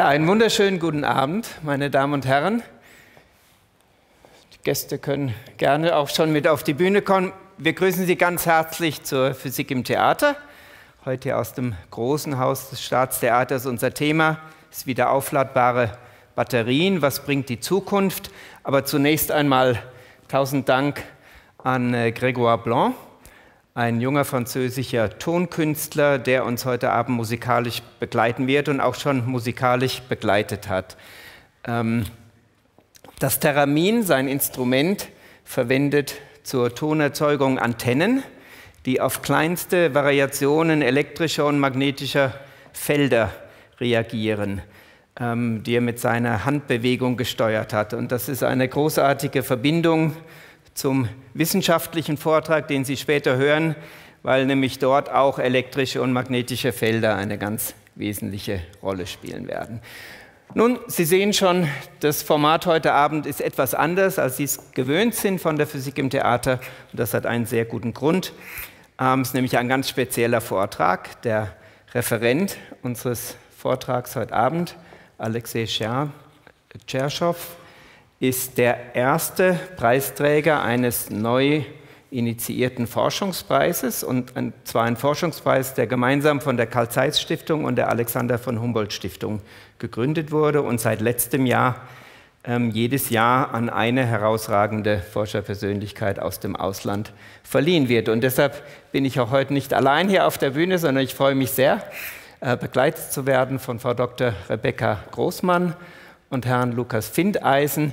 Ja, einen wunderschönen guten Abend, meine Damen und Herren. Die Gäste können gerne auch schon mit auf die Bühne kommen. Wir grüßen Sie ganz herzlich zur Physik im Theater. Heute aus dem großen Haus des Staatstheaters. Unser Thema ist wieder aufladbare Batterien. Was bringt die Zukunft? Aber zunächst einmal tausend Dank an äh, Grégoire Blanc, ein junger französischer Tonkünstler, der uns heute Abend musikalisch begleiten wird und auch schon musikalisch begleitet hat. Ähm, das Theramin, sein Instrument, verwendet zur Tonerzeugung Antennen, die auf kleinste Variationen elektrischer und magnetischer Felder reagieren, ähm, die er mit seiner Handbewegung gesteuert hat. Und das ist eine großartige Verbindung zum wissenschaftlichen Vortrag, den Sie später hören, weil nämlich dort auch elektrische und magnetische Felder eine ganz wesentliche Rolle spielen werden. Nun, Sie sehen schon, das Format heute Abend ist etwas anders, als Sie es gewöhnt sind von der Physik im Theater. Und das hat einen sehr guten Grund. Ähm, es ist nämlich ein ganz spezieller Vortrag. Der Referent unseres Vortrags heute Abend, Alexei Tscherchow, ist der erste Preisträger eines neu initiierten Forschungspreises, und zwar ein Forschungspreis, der gemeinsam von der Karl Zeiss Stiftung und der Alexander von Humboldt Stiftung gegründet wurde und seit letztem Jahr ähm, jedes Jahr an eine herausragende Forscherpersönlichkeit aus dem Ausland verliehen wird. Und deshalb bin ich auch heute nicht allein hier auf der Bühne, sondern ich freue mich sehr, äh, begleitet zu werden von Frau Dr. Rebecca Großmann und Herrn Lukas Findeisen,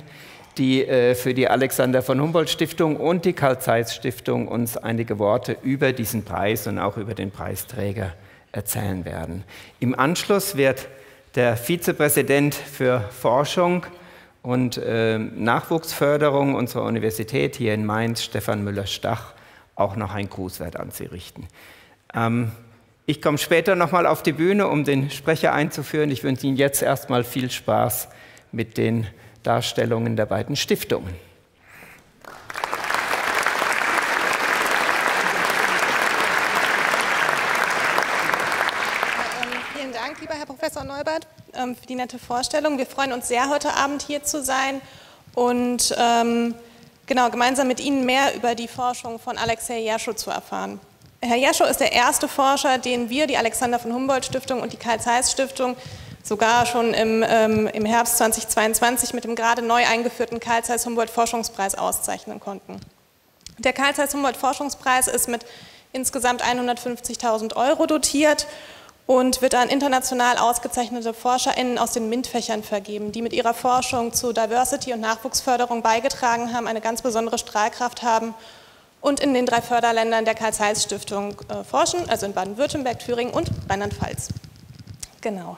die äh, für die Alexander von Humboldt Stiftung und die Karl Zeiss Stiftung uns einige Worte über diesen Preis und auch über den Preisträger erzählen werden. Im Anschluss wird der Vizepräsident für Forschung und äh, Nachwuchsförderung unserer Universität hier in Mainz, Stefan Müller-Stach, auch noch ein Grußwort an Sie richten. Ähm, ich komme später nochmal auf die Bühne, um den Sprecher einzuführen. Ich wünsche Ihnen jetzt erstmal viel Spaß mit den Darstellungen der beiden Stiftungen. Ähm, vielen Dank, lieber Herr Professor Neubert, ähm, für die nette Vorstellung. Wir freuen uns sehr, heute Abend hier zu sein und ähm, genau gemeinsam mit Ihnen mehr über die Forschung von Alexei Jerschow zu erfahren. Herr Jerschow ist der erste Forscher, den wir, die Alexander von Humboldt Stiftung und die Karl Zeiss Stiftung, sogar schon im, ähm, im Herbst 2022 mit dem gerade neu eingeführten Karl Zeiss Humboldt Forschungspreis auszeichnen konnten. Der Karl Zeiss Humboldt Forschungspreis ist mit insgesamt 150.000 Euro dotiert und wird an international ausgezeichnete ForscherInnen aus den MINT-Fächern vergeben, die mit ihrer Forschung zu Diversity und Nachwuchsförderung beigetragen haben, eine ganz besondere Strahlkraft haben und in den drei Förderländern der Karl-Zeiss-Stiftung äh, forschen, also in Baden-Württemberg, Thüringen und Rheinland-Pfalz. Genau.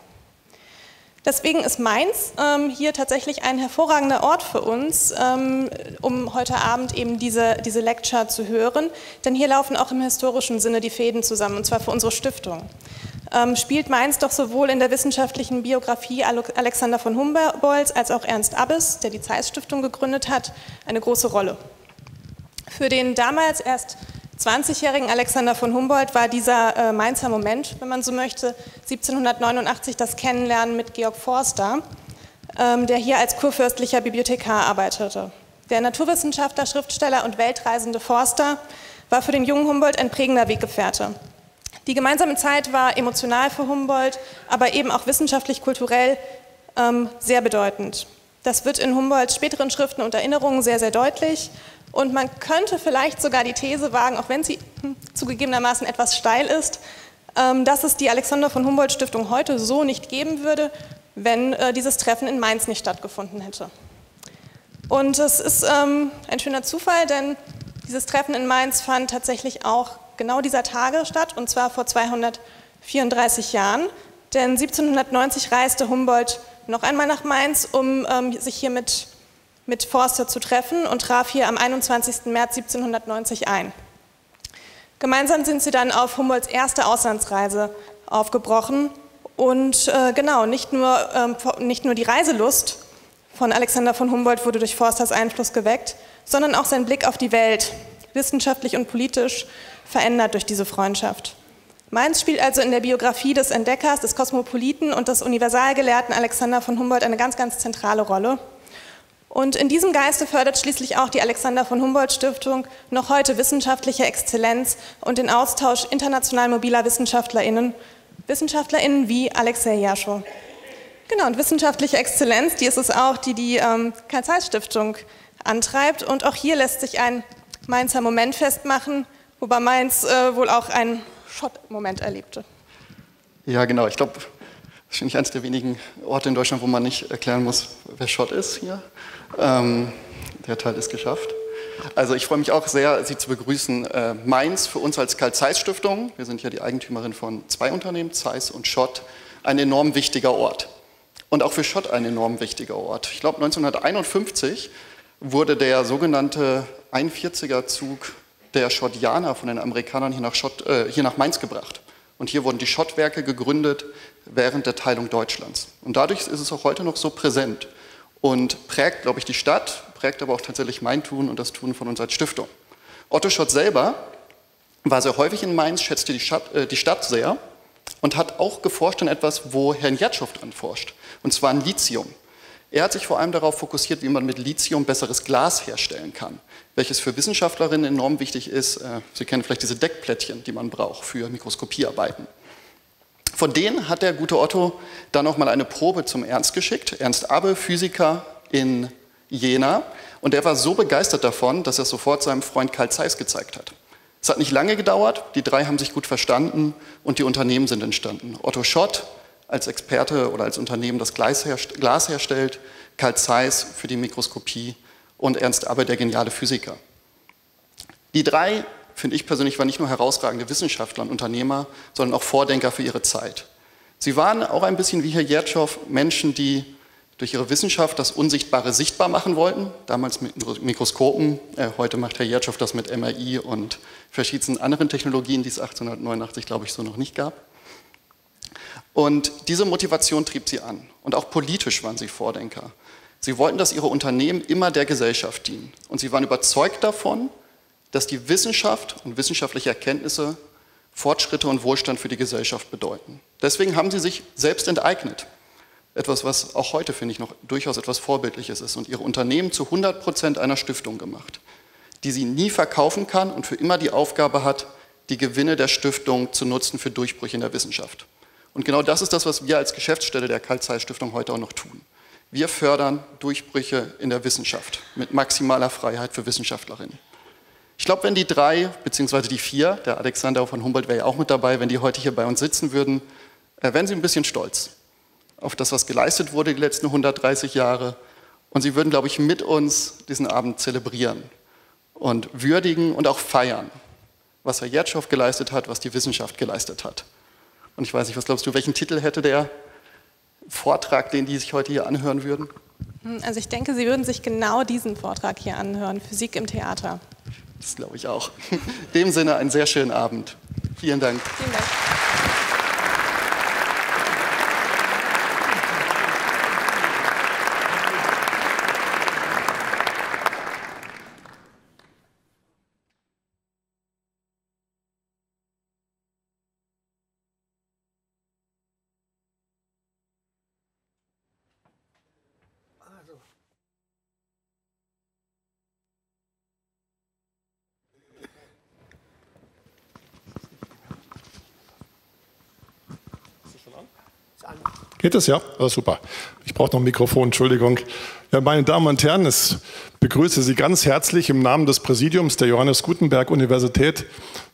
Deswegen ist Mainz ähm, hier tatsächlich ein hervorragender Ort für uns, ähm, um heute Abend eben diese, diese Lecture zu hören. Denn hier laufen auch im historischen Sinne die Fäden zusammen, und zwar für unsere Stiftung. Ähm, spielt Mainz doch sowohl in der wissenschaftlichen Biografie Alexander von Humboldts als auch Ernst Abbes, der die Zeiss-Stiftung gegründet hat, eine große Rolle. Für den damals erst 20-jährigen Alexander von Humboldt war dieser äh, Mainzer Moment, wenn man so möchte, 1789 das Kennenlernen mit Georg Forster, ähm, der hier als kurfürstlicher Bibliothekar arbeitete. Der Naturwissenschaftler, Schriftsteller und weltreisende Forster war für den jungen Humboldt ein prägender Weggefährte. Die gemeinsame Zeit war emotional für Humboldt, aber eben auch wissenschaftlich-kulturell ähm, sehr bedeutend. Das wird in Humboldts späteren Schriften und Erinnerungen sehr, sehr deutlich. Und man könnte vielleicht sogar die These wagen, auch wenn sie hm, zugegebenermaßen etwas steil ist, ähm, dass es die Alexander von Humboldt Stiftung heute so nicht geben würde, wenn äh, dieses Treffen in Mainz nicht stattgefunden hätte. Und es ist ähm, ein schöner Zufall, denn dieses Treffen in Mainz fand tatsächlich auch genau dieser Tage statt, und zwar vor 234 Jahren. Denn 1790 reiste Humboldt noch einmal nach Mainz, um ähm, sich hier mit mit Forster zu treffen und traf hier am 21. März 1790 ein. Gemeinsam sind sie dann auf Humboldts erste Auslandsreise aufgebrochen und äh, genau, nicht nur, ähm, nicht nur die Reiselust von Alexander von Humboldt wurde durch Forsters Einfluss geweckt, sondern auch sein Blick auf die Welt, wissenschaftlich und politisch verändert durch diese Freundschaft. Mainz spielt also in der Biografie des Entdeckers, des Kosmopoliten und des Universalgelehrten Alexander von Humboldt eine ganz, ganz zentrale Rolle. Und in diesem Geiste fördert schließlich auch die Alexander von Humboldt Stiftung noch heute wissenschaftliche Exzellenz und den Austausch international mobiler WissenschaftlerInnen, WissenschaftlerInnen wie Alexei Jaschow. Genau, und wissenschaftliche Exzellenz, die ist es auch, die die ähm, Karl-Zeiss-Stiftung antreibt. Und auch hier lässt sich ein Mainzer Moment festmachen, wobei Mainz äh, wohl auch einen Schott-Moment erlebte. Ja, genau. Ich glaube, das ist wahrscheinlich eines der wenigen Orte in Deutschland, wo man nicht erklären muss, wer Schott ist hier. Ähm, der Teil ist geschafft. Also ich freue mich auch sehr, Sie zu begrüßen. Äh, Mainz für uns als Karl-Zeiss-Stiftung, wir sind ja die Eigentümerin von zwei Unternehmen, Zeiss und Schott, ein enorm wichtiger Ort. Und auch für Schott ein enorm wichtiger Ort. Ich glaube, 1951 wurde der sogenannte 41er-Zug der Schottianer von den Amerikanern hier nach, Schott, äh, hier nach Mainz gebracht. Und hier wurden die Schottwerke gegründet während der Teilung Deutschlands. Und dadurch ist es auch heute noch so präsent und prägt, glaube ich, die Stadt, prägt aber auch tatsächlich mein Tun und das Tun von uns als Stiftung. Otto Schott selber war sehr häufig in Mainz, schätzte die Stadt, äh, die Stadt sehr und hat auch geforscht an etwas, wo Herrn Jertschow dran forscht, und zwar an Lithium. Er hat sich vor allem darauf fokussiert, wie man mit Lithium besseres Glas herstellen kann, welches für Wissenschaftlerinnen enorm wichtig ist. Äh, Sie kennen vielleicht diese Deckplättchen, die man braucht für Mikroskopiearbeiten. Von denen hat der gute Otto dann noch mal eine Probe zum Ernst geschickt. Ernst Abbe, Physiker in Jena. Und der war so begeistert davon, dass er es sofort seinem Freund Karl Zeiss gezeigt hat. Es hat nicht lange gedauert, die drei haben sich gut verstanden und die Unternehmen sind entstanden. Otto Schott als Experte oder als Unternehmen das Glas herstellt, Karl Zeiss für die Mikroskopie und Ernst Abbe, der geniale Physiker. Die drei finde ich persönlich, waren nicht nur herausragende Wissenschaftler und Unternehmer, sondern auch Vordenker für ihre Zeit. Sie waren auch ein bisschen wie Herr Jertschow Menschen, die durch ihre Wissenschaft das Unsichtbare sichtbar machen wollten, damals mit Mikroskopen. Äh, heute macht Herr Jertschow das mit MRI und verschiedensten anderen Technologien, die es 1889, glaube ich, so noch nicht gab. Und diese Motivation trieb sie an. Und auch politisch waren sie Vordenker. Sie wollten, dass ihre Unternehmen immer der Gesellschaft dienen. Und sie waren überzeugt davon, dass die Wissenschaft und wissenschaftliche Erkenntnisse Fortschritte und Wohlstand für die Gesellschaft bedeuten. Deswegen haben sie sich selbst enteignet. Etwas, was auch heute, finde ich, noch durchaus etwas Vorbildliches ist und ihre Unternehmen zu 100 Prozent einer Stiftung gemacht, die sie nie verkaufen kann und für immer die Aufgabe hat, die Gewinne der Stiftung zu nutzen für Durchbrüche in der Wissenschaft. Und genau das ist das, was wir als Geschäftsstelle der Karl-Zeiss-Stiftung heute auch noch tun. Wir fördern Durchbrüche in der Wissenschaft mit maximaler Freiheit für Wissenschaftlerinnen. Ich glaube, wenn die drei, beziehungsweise die vier, der Alexander von Humboldt wäre ja auch mit dabei, wenn die heute hier bei uns sitzen würden, äh, wären sie ein bisschen stolz auf das, was geleistet wurde die letzten 130 Jahre. Und sie würden, glaube ich, mit uns diesen Abend zelebrieren und würdigen und auch feiern, was Herr Jertschow geleistet hat, was die Wissenschaft geleistet hat. Und ich weiß nicht, was glaubst du, welchen Titel hätte der Vortrag, den die sich heute hier anhören würden? Hm, also ich denke, Sie würden sich genau diesen Vortrag hier anhören, Physik im Theater. Das glaube ich auch. In dem Sinne einen sehr schönen Abend. Vielen Dank. Vielen Dank. Das ja? Oh, super. Ich brauche noch ein Mikrofon, Entschuldigung. Ja, meine Damen und Herren, ich begrüße Sie ganz herzlich im Namen des Präsidiums der Johannes Gutenberg Universität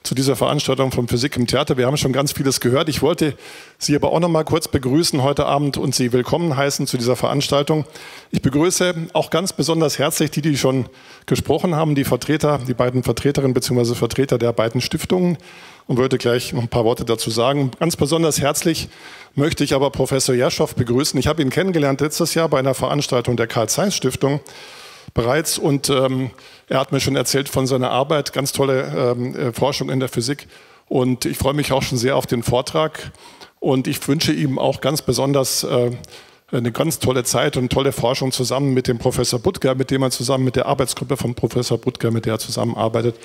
zu dieser Veranstaltung von Physik im Theater. Wir haben schon ganz vieles gehört. Ich wollte Sie aber auch noch mal kurz begrüßen heute Abend und Sie willkommen heißen zu dieser Veranstaltung. Ich begrüße auch ganz besonders herzlich die, die schon gesprochen haben, die Vertreter, die beiden Vertreterinnen bzw. Vertreter der beiden Stiftungen und würde gleich noch ein paar Worte dazu sagen. Ganz besonders herzlich möchte ich aber Professor Jaschow begrüßen. Ich habe ihn kennengelernt letztes Jahr bei einer Veranstaltung der Karl-Zeiss-Stiftung bereits und ähm, er hat mir schon erzählt von seiner Arbeit, ganz tolle ähm, äh, Forschung in der Physik und ich freue mich auch schon sehr auf den Vortrag und ich wünsche ihm auch ganz besonders äh, eine ganz tolle Zeit und tolle Forschung zusammen mit dem Professor Butger, mit dem er zusammen mit der Arbeitsgruppe von Professor Butger, mit der er zusammenarbeitet,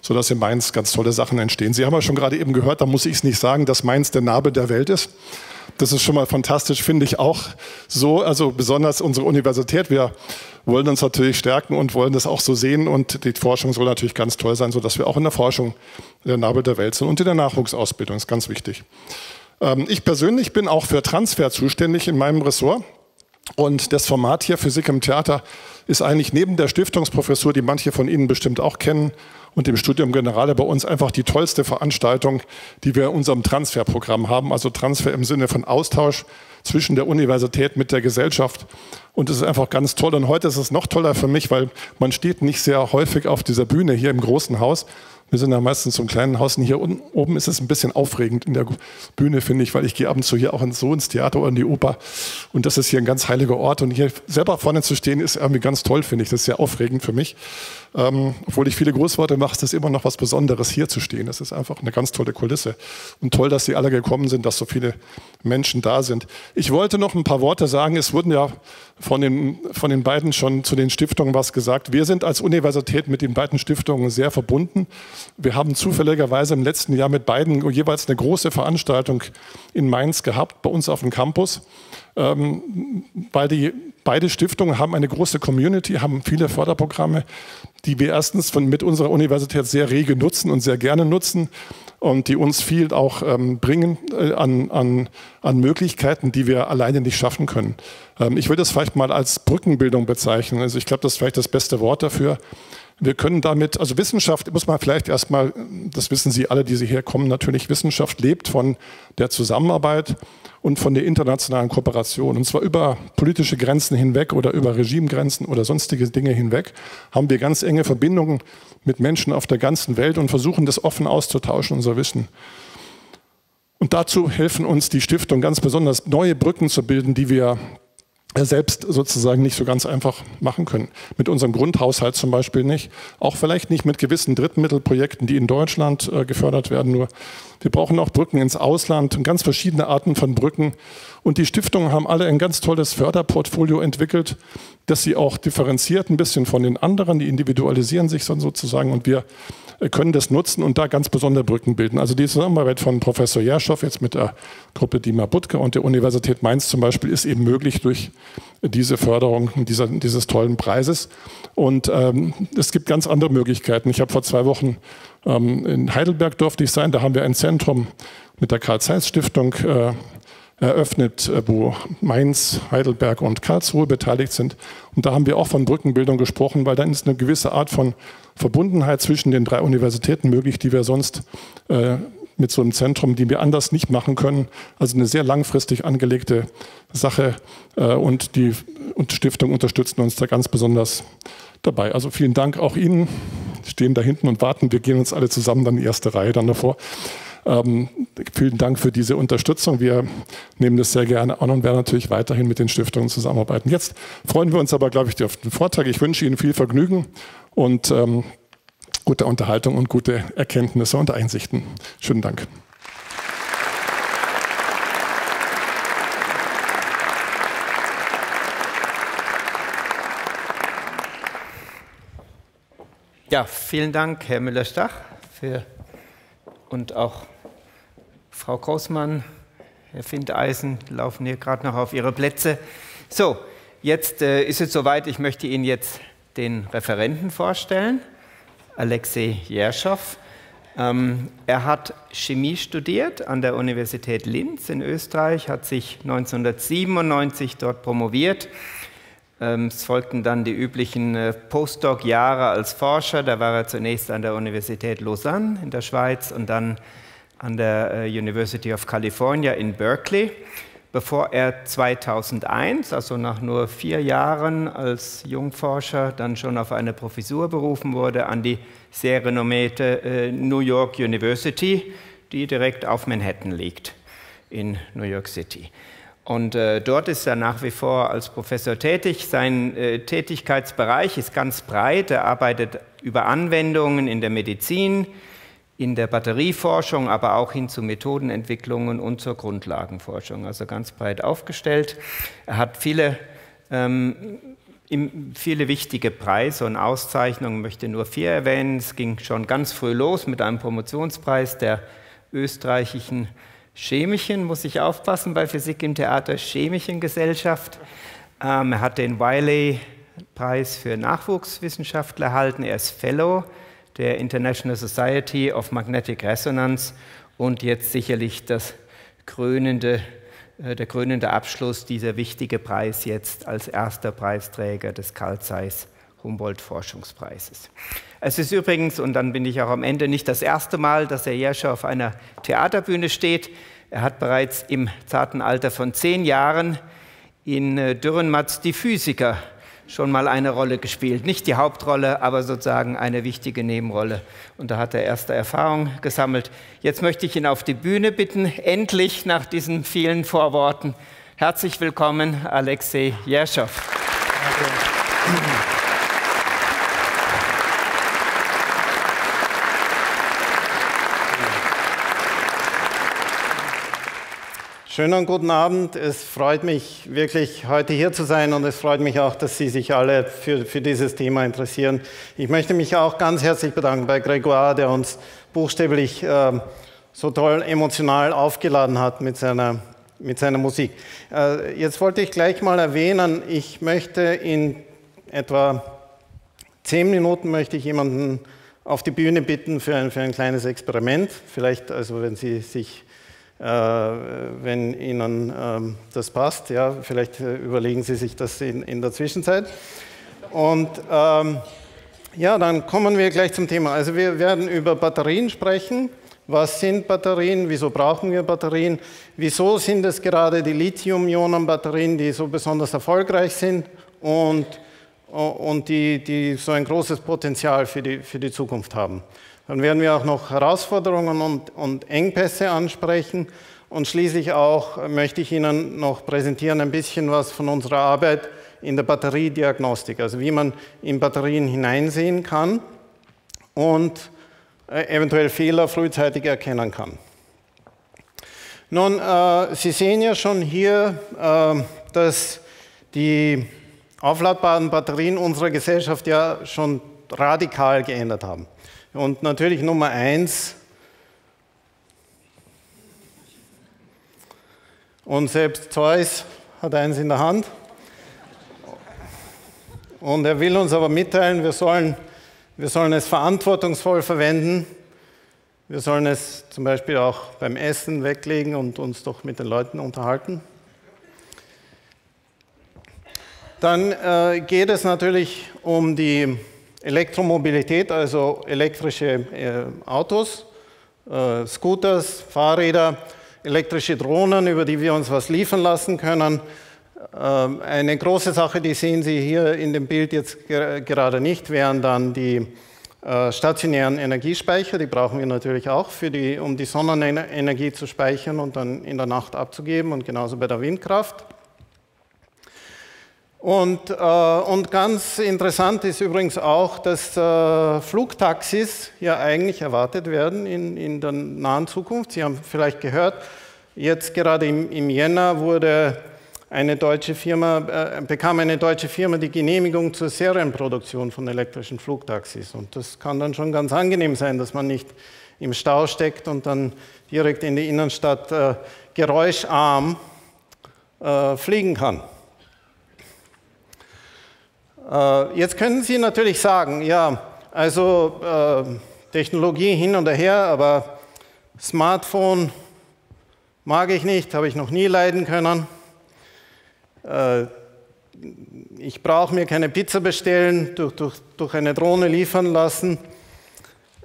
sodass in Mainz ganz tolle Sachen entstehen. Sie haben ja schon gerade eben gehört, da muss ich es nicht sagen, dass Mainz der Nabel der Welt ist. Das ist schon mal fantastisch, finde ich auch so. Also besonders unsere Universität. Wir wollen uns natürlich stärken und wollen das auch so sehen. Und die Forschung soll natürlich ganz toll sein, sodass wir auch in der Forschung der Nabel der Welt sind und in der Nachwuchsausbildung. Ist ganz wichtig. Ähm, ich persönlich bin auch für Transfer zuständig in meinem Ressort. Und das Format hier Physik im Theater ist eigentlich neben der Stiftungsprofessur, die manche von Ihnen bestimmt auch kennen, und dem Studium Generale bei uns einfach die tollste Veranstaltung, die wir in unserem Transferprogramm haben. Also Transfer im Sinne von Austausch zwischen der Universität mit der Gesellschaft. Und es ist einfach ganz toll. Und heute ist es noch toller für mich, weil man steht nicht sehr häufig auf dieser Bühne hier im großen Haus, wir sind ja meistens so ein kleinen Haus und hier unten, oben ist es ein bisschen aufregend in der Bühne, finde ich, weil ich gehe ab und zu hier auch so ins Theater oder in die Oper und das ist hier ein ganz heiliger Ort und hier selber vorne zu stehen ist irgendwie ganz toll, finde ich. Das ist sehr aufregend für mich. Ähm, obwohl ich viele Großworte mache, ist das immer noch was Besonderes, hier zu stehen. Das ist einfach eine ganz tolle Kulisse. Und toll, dass Sie alle gekommen sind, dass so viele Menschen da sind. Ich wollte noch ein paar Worte sagen. Es wurden ja von den, von den beiden schon zu den Stiftungen was gesagt. Wir sind als Universität mit den beiden Stiftungen sehr verbunden. Wir haben zufälligerweise im letzten Jahr mit beiden jeweils eine große Veranstaltung in Mainz gehabt, bei uns auf dem Campus ähm, weil die beide Stiftungen haben eine große Community, haben viele Förderprogramme, die wir erstens von, mit unserer Universität sehr rege nutzen und sehr gerne nutzen und die uns viel auch ähm, bringen äh, an, an, an Möglichkeiten, die wir alleine nicht schaffen können. Ähm, ich würde das vielleicht mal als Brückenbildung bezeichnen. Also ich glaube, das ist vielleicht das beste Wort dafür. Wir können damit, also Wissenschaft muss man vielleicht erstmal, das wissen Sie alle, die Sie herkommen, natürlich, Wissenschaft lebt von der Zusammenarbeit und von der internationalen Kooperation. Und zwar über politische Grenzen hinweg oder über Regimegrenzen oder sonstige Dinge hinweg haben wir ganz enge Verbindungen mit Menschen auf der ganzen Welt und versuchen das offen auszutauschen, unser Wissen. Und dazu helfen uns die Stiftung ganz besonders, neue Brücken zu bilden, die wir selbst sozusagen nicht so ganz einfach machen können. Mit unserem Grundhaushalt zum Beispiel nicht. Auch vielleicht nicht mit gewissen Drittmittelprojekten, die in Deutschland äh, gefördert werden. Nur wir brauchen auch Brücken ins Ausland und ganz verschiedene Arten von Brücken. Und die Stiftungen haben alle ein ganz tolles Förderportfolio entwickelt, das sie auch differenziert ein bisschen von den anderen. Die individualisieren sich dann sozusagen und wir können das nutzen und da ganz besondere Brücken bilden. Also die Zusammenarbeit von Professor Jerschow jetzt mit der Gruppe Dima Butke und der Universität Mainz zum Beispiel ist eben möglich durch diese Förderung dieser, dieses tollen Preises. Und ähm, es gibt ganz andere Möglichkeiten. Ich habe vor zwei Wochen ähm, in Heidelberg durfte ich sein, da haben wir ein Zentrum mit der Karl-Zeiss-Stiftung äh, eröffnet, äh, wo Mainz, Heidelberg und Karlsruhe beteiligt sind. Und da haben wir auch von Brückenbildung gesprochen, weil dann ist eine gewisse Art von Verbundenheit zwischen den drei Universitäten möglich, die wir sonst äh, mit so einem Zentrum, die wir anders nicht machen können. Also eine sehr langfristig angelegte Sache äh, und die und Stiftung unterstützen uns da ganz besonders dabei. Also vielen Dank auch Ihnen. Wir stehen da hinten und warten. Wir gehen uns alle zusammen dann in die erste Reihe dann davor. Ähm, vielen Dank für diese Unterstützung. Wir nehmen das sehr gerne an und werden natürlich weiterhin mit den Stiftungen zusammenarbeiten. Jetzt freuen wir uns aber, glaube ich, auf den Vortrag. Ich wünsche Ihnen viel Vergnügen und ähm, gute Unterhaltung und gute Erkenntnisse und Einsichten. Schönen Dank. Ja, vielen Dank, Herr Müller-Stach, für und auch Frau Großmann, Herr Findeisen laufen hier gerade noch auf ihre Plätze. So, jetzt äh, ist es soweit, ich möchte Ihnen jetzt den Referenten vorstellen, Alexei Jerschow. Ähm, er hat Chemie studiert an der Universität Linz in Österreich, hat sich 1997 dort promoviert. Ähm, es folgten dann die üblichen äh, Postdoc-Jahre als Forscher. Da war er zunächst an der Universität Lausanne in der Schweiz und dann an der äh, University of California in Berkeley, bevor er 2001, also nach nur vier Jahren als Jungforscher, dann schon auf eine Professur berufen wurde an die sehr renommierte äh, New York University, die direkt auf Manhattan liegt, in New York City. Und äh, dort ist er nach wie vor als Professor tätig. Sein äh, Tätigkeitsbereich ist ganz breit. Er arbeitet über Anwendungen in der Medizin, in der Batterieforschung, aber auch hin zu Methodenentwicklungen und zur Grundlagenforschung, also ganz breit aufgestellt. Er hat viele, ähm, viele wichtige Preise und Auszeichnungen, ich möchte nur vier erwähnen. Es ging schon ganz früh los mit einem Promotionspreis der österreichischen Chemischen, muss ich aufpassen bei Physik im Theater, Chemichengesellschaft. Ähm, er hat den Wiley-Preis für Nachwuchswissenschaftler erhalten. Er ist Fellow der International Society of Magnetic Resonance und jetzt sicherlich das krönende, äh, der krönende Abschluss, dieser wichtige Preis jetzt als erster Preisträger des Carl Zeiss Humboldt Forschungspreises. Es ist übrigens, und dann bin ich auch am Ende, nicht das erste Mal, dass Herr Jerscher auf einer Theaterbühne steht. Er hat bereits im zarten Alter von zehn Jahren in äh, Dürrenmatz die Physiker schon mal eine Rolle gespielt. Nicht die Hauptrolle, aber sozusagen eine wichtige Nebenrolle. Und da hat er erste Erfahrung gesammelt. Jetzt möchte ich ihn auf die Bühne bitten, endlich nach diesen vielen Vorworten. Herzlich willkommen, Alexei Jerschow. Danke. Schönen guten Abend. Es freut mich wirklich, heute hier zu sein und es freut mich auch, dass Sie sich alle für, für dieses Thema interessieren. Ich möchte mich auch ganz herzlich bedanken bei Gregoire, der uns buchstäblich äh, so toll emotional aufgeladen hat mit seiner, mit seiner Musik. Äh, jetzt wollte ich gleich mal erwähnen, ich möchte in etwa zehn Minuten möchte ich jemanden auf die Bühne bitten für ein, für ein kleines Experiment. Vielleicht, also wenn Sie sich wenn Ihnen ähm, das passt. Ja, vielleicht äh, überlegen Sie sich das in, in der Zwischenzeit. Und ähm, ja, dann kommen wir gleich zum Thema. Also wir werden über Batterien sprechen. Was sind Batterien? Wieso brauchen wir Batterien? Wieso sind es gerade die Lithium-Ionen-Batterien, die so besonders erfolgreich sind und, und die, die so ein großes Potenzial für die, für die Zukunft haben? Dann werden wir auch noch Herausforderungen und, und Engpässe ansprechen. Und schließlich auch möchte ich Ihnen noch präsentieren ein bisschen was von unserer Arbeit in der Batteriediagnostik, also wie man in Batterien hineinsehen kann und äh, eventuell Fehler frühzeitig erkennen kann. Nun, äh, Sie sehen ja schon hier, äh, dass die aufladbaren Batterien unserer Gesellschaft ja schon radikal geändert haben. Und natürlich Nummer eins, und selbst Zeus hat eins in der Hand. Und er will uns aber mitteilen, wir sollen, wir sollen es verantwortungsvoll verwenden. Wir sollen es zum Beispiel auch beim Essen weglegen und uns doch mit den Leuten unterhalten. Dann äh, geht es natürlich um die Elektromobilität, also elektrische äh, Autos, äh, Scooters, Fahrräder, elektrische Drohnen, über die wir uns was liefern lassen können. Ähm, eine große Sache, die sehen Sie hier in dem Bild jetzt gerade nicht, wären dann die äh, stationären Energiespeicher. Die brauchen wir natürlich auch, die, um die Sonnenenergie zu speichern und dann in der Nacht abzugeben und genauso bei der Windkraft. Und, äh, und, ganz interessant ist übrigens auch, dass äh, Flugtaxis ja eigentlich erwartet werden in, in, der nahen Zukunft. Sie haben vielleicht gehört, jetzt gerade im, im Jänner wurde eine deutsche Firma, äh, bekam eine deutsche Firma die Genehmigung zur Serienproduktion von elektrischen Flugtaxis. Und das kann dann schon ganz angenehm sein, dass man nicht im Stau steckt und dann direkt in die Innenstadt äh, geräuscharm äh, fliegen kann. Äh, jetzt können Sie natürlich sagen, ja, also äh, Technologie hin und her, aber Smartphone mag ich nicht, habe ich noch nie leiden können. Äh, ich brauche mir keine Pizza bestellen, durch, durch, durch eine Drohne liefern lassen.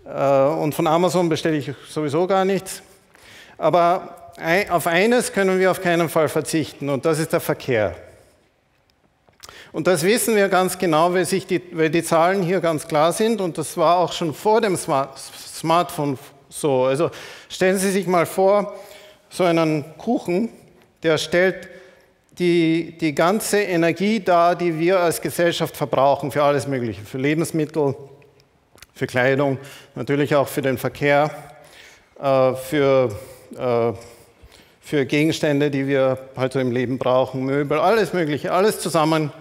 Und von Amazon bestelle ich sowieso gar nichts. Aber auf eines können wir auf keinen Fall verzichten und das ist der Verkehr. Und das wissen wir ganz genau, weil, sich die, weil die Zahlen hier ganz klar sind. Und das war auch schon vor dem Smart Smartphone so. Also stellen Sie sich mal vor, so einen Kuchen, der stellt die, die ganze Energie dar, die wir als Gesellschaft verbrauchen für alles Mögliche, für Lebensmittel, für Kleidung, natürlich auch für den Verkehr, äh, für, äh, für Gegenstände, die wir halt so im Leben brauchen, Möbel, alles Mögliche, alles zusammen,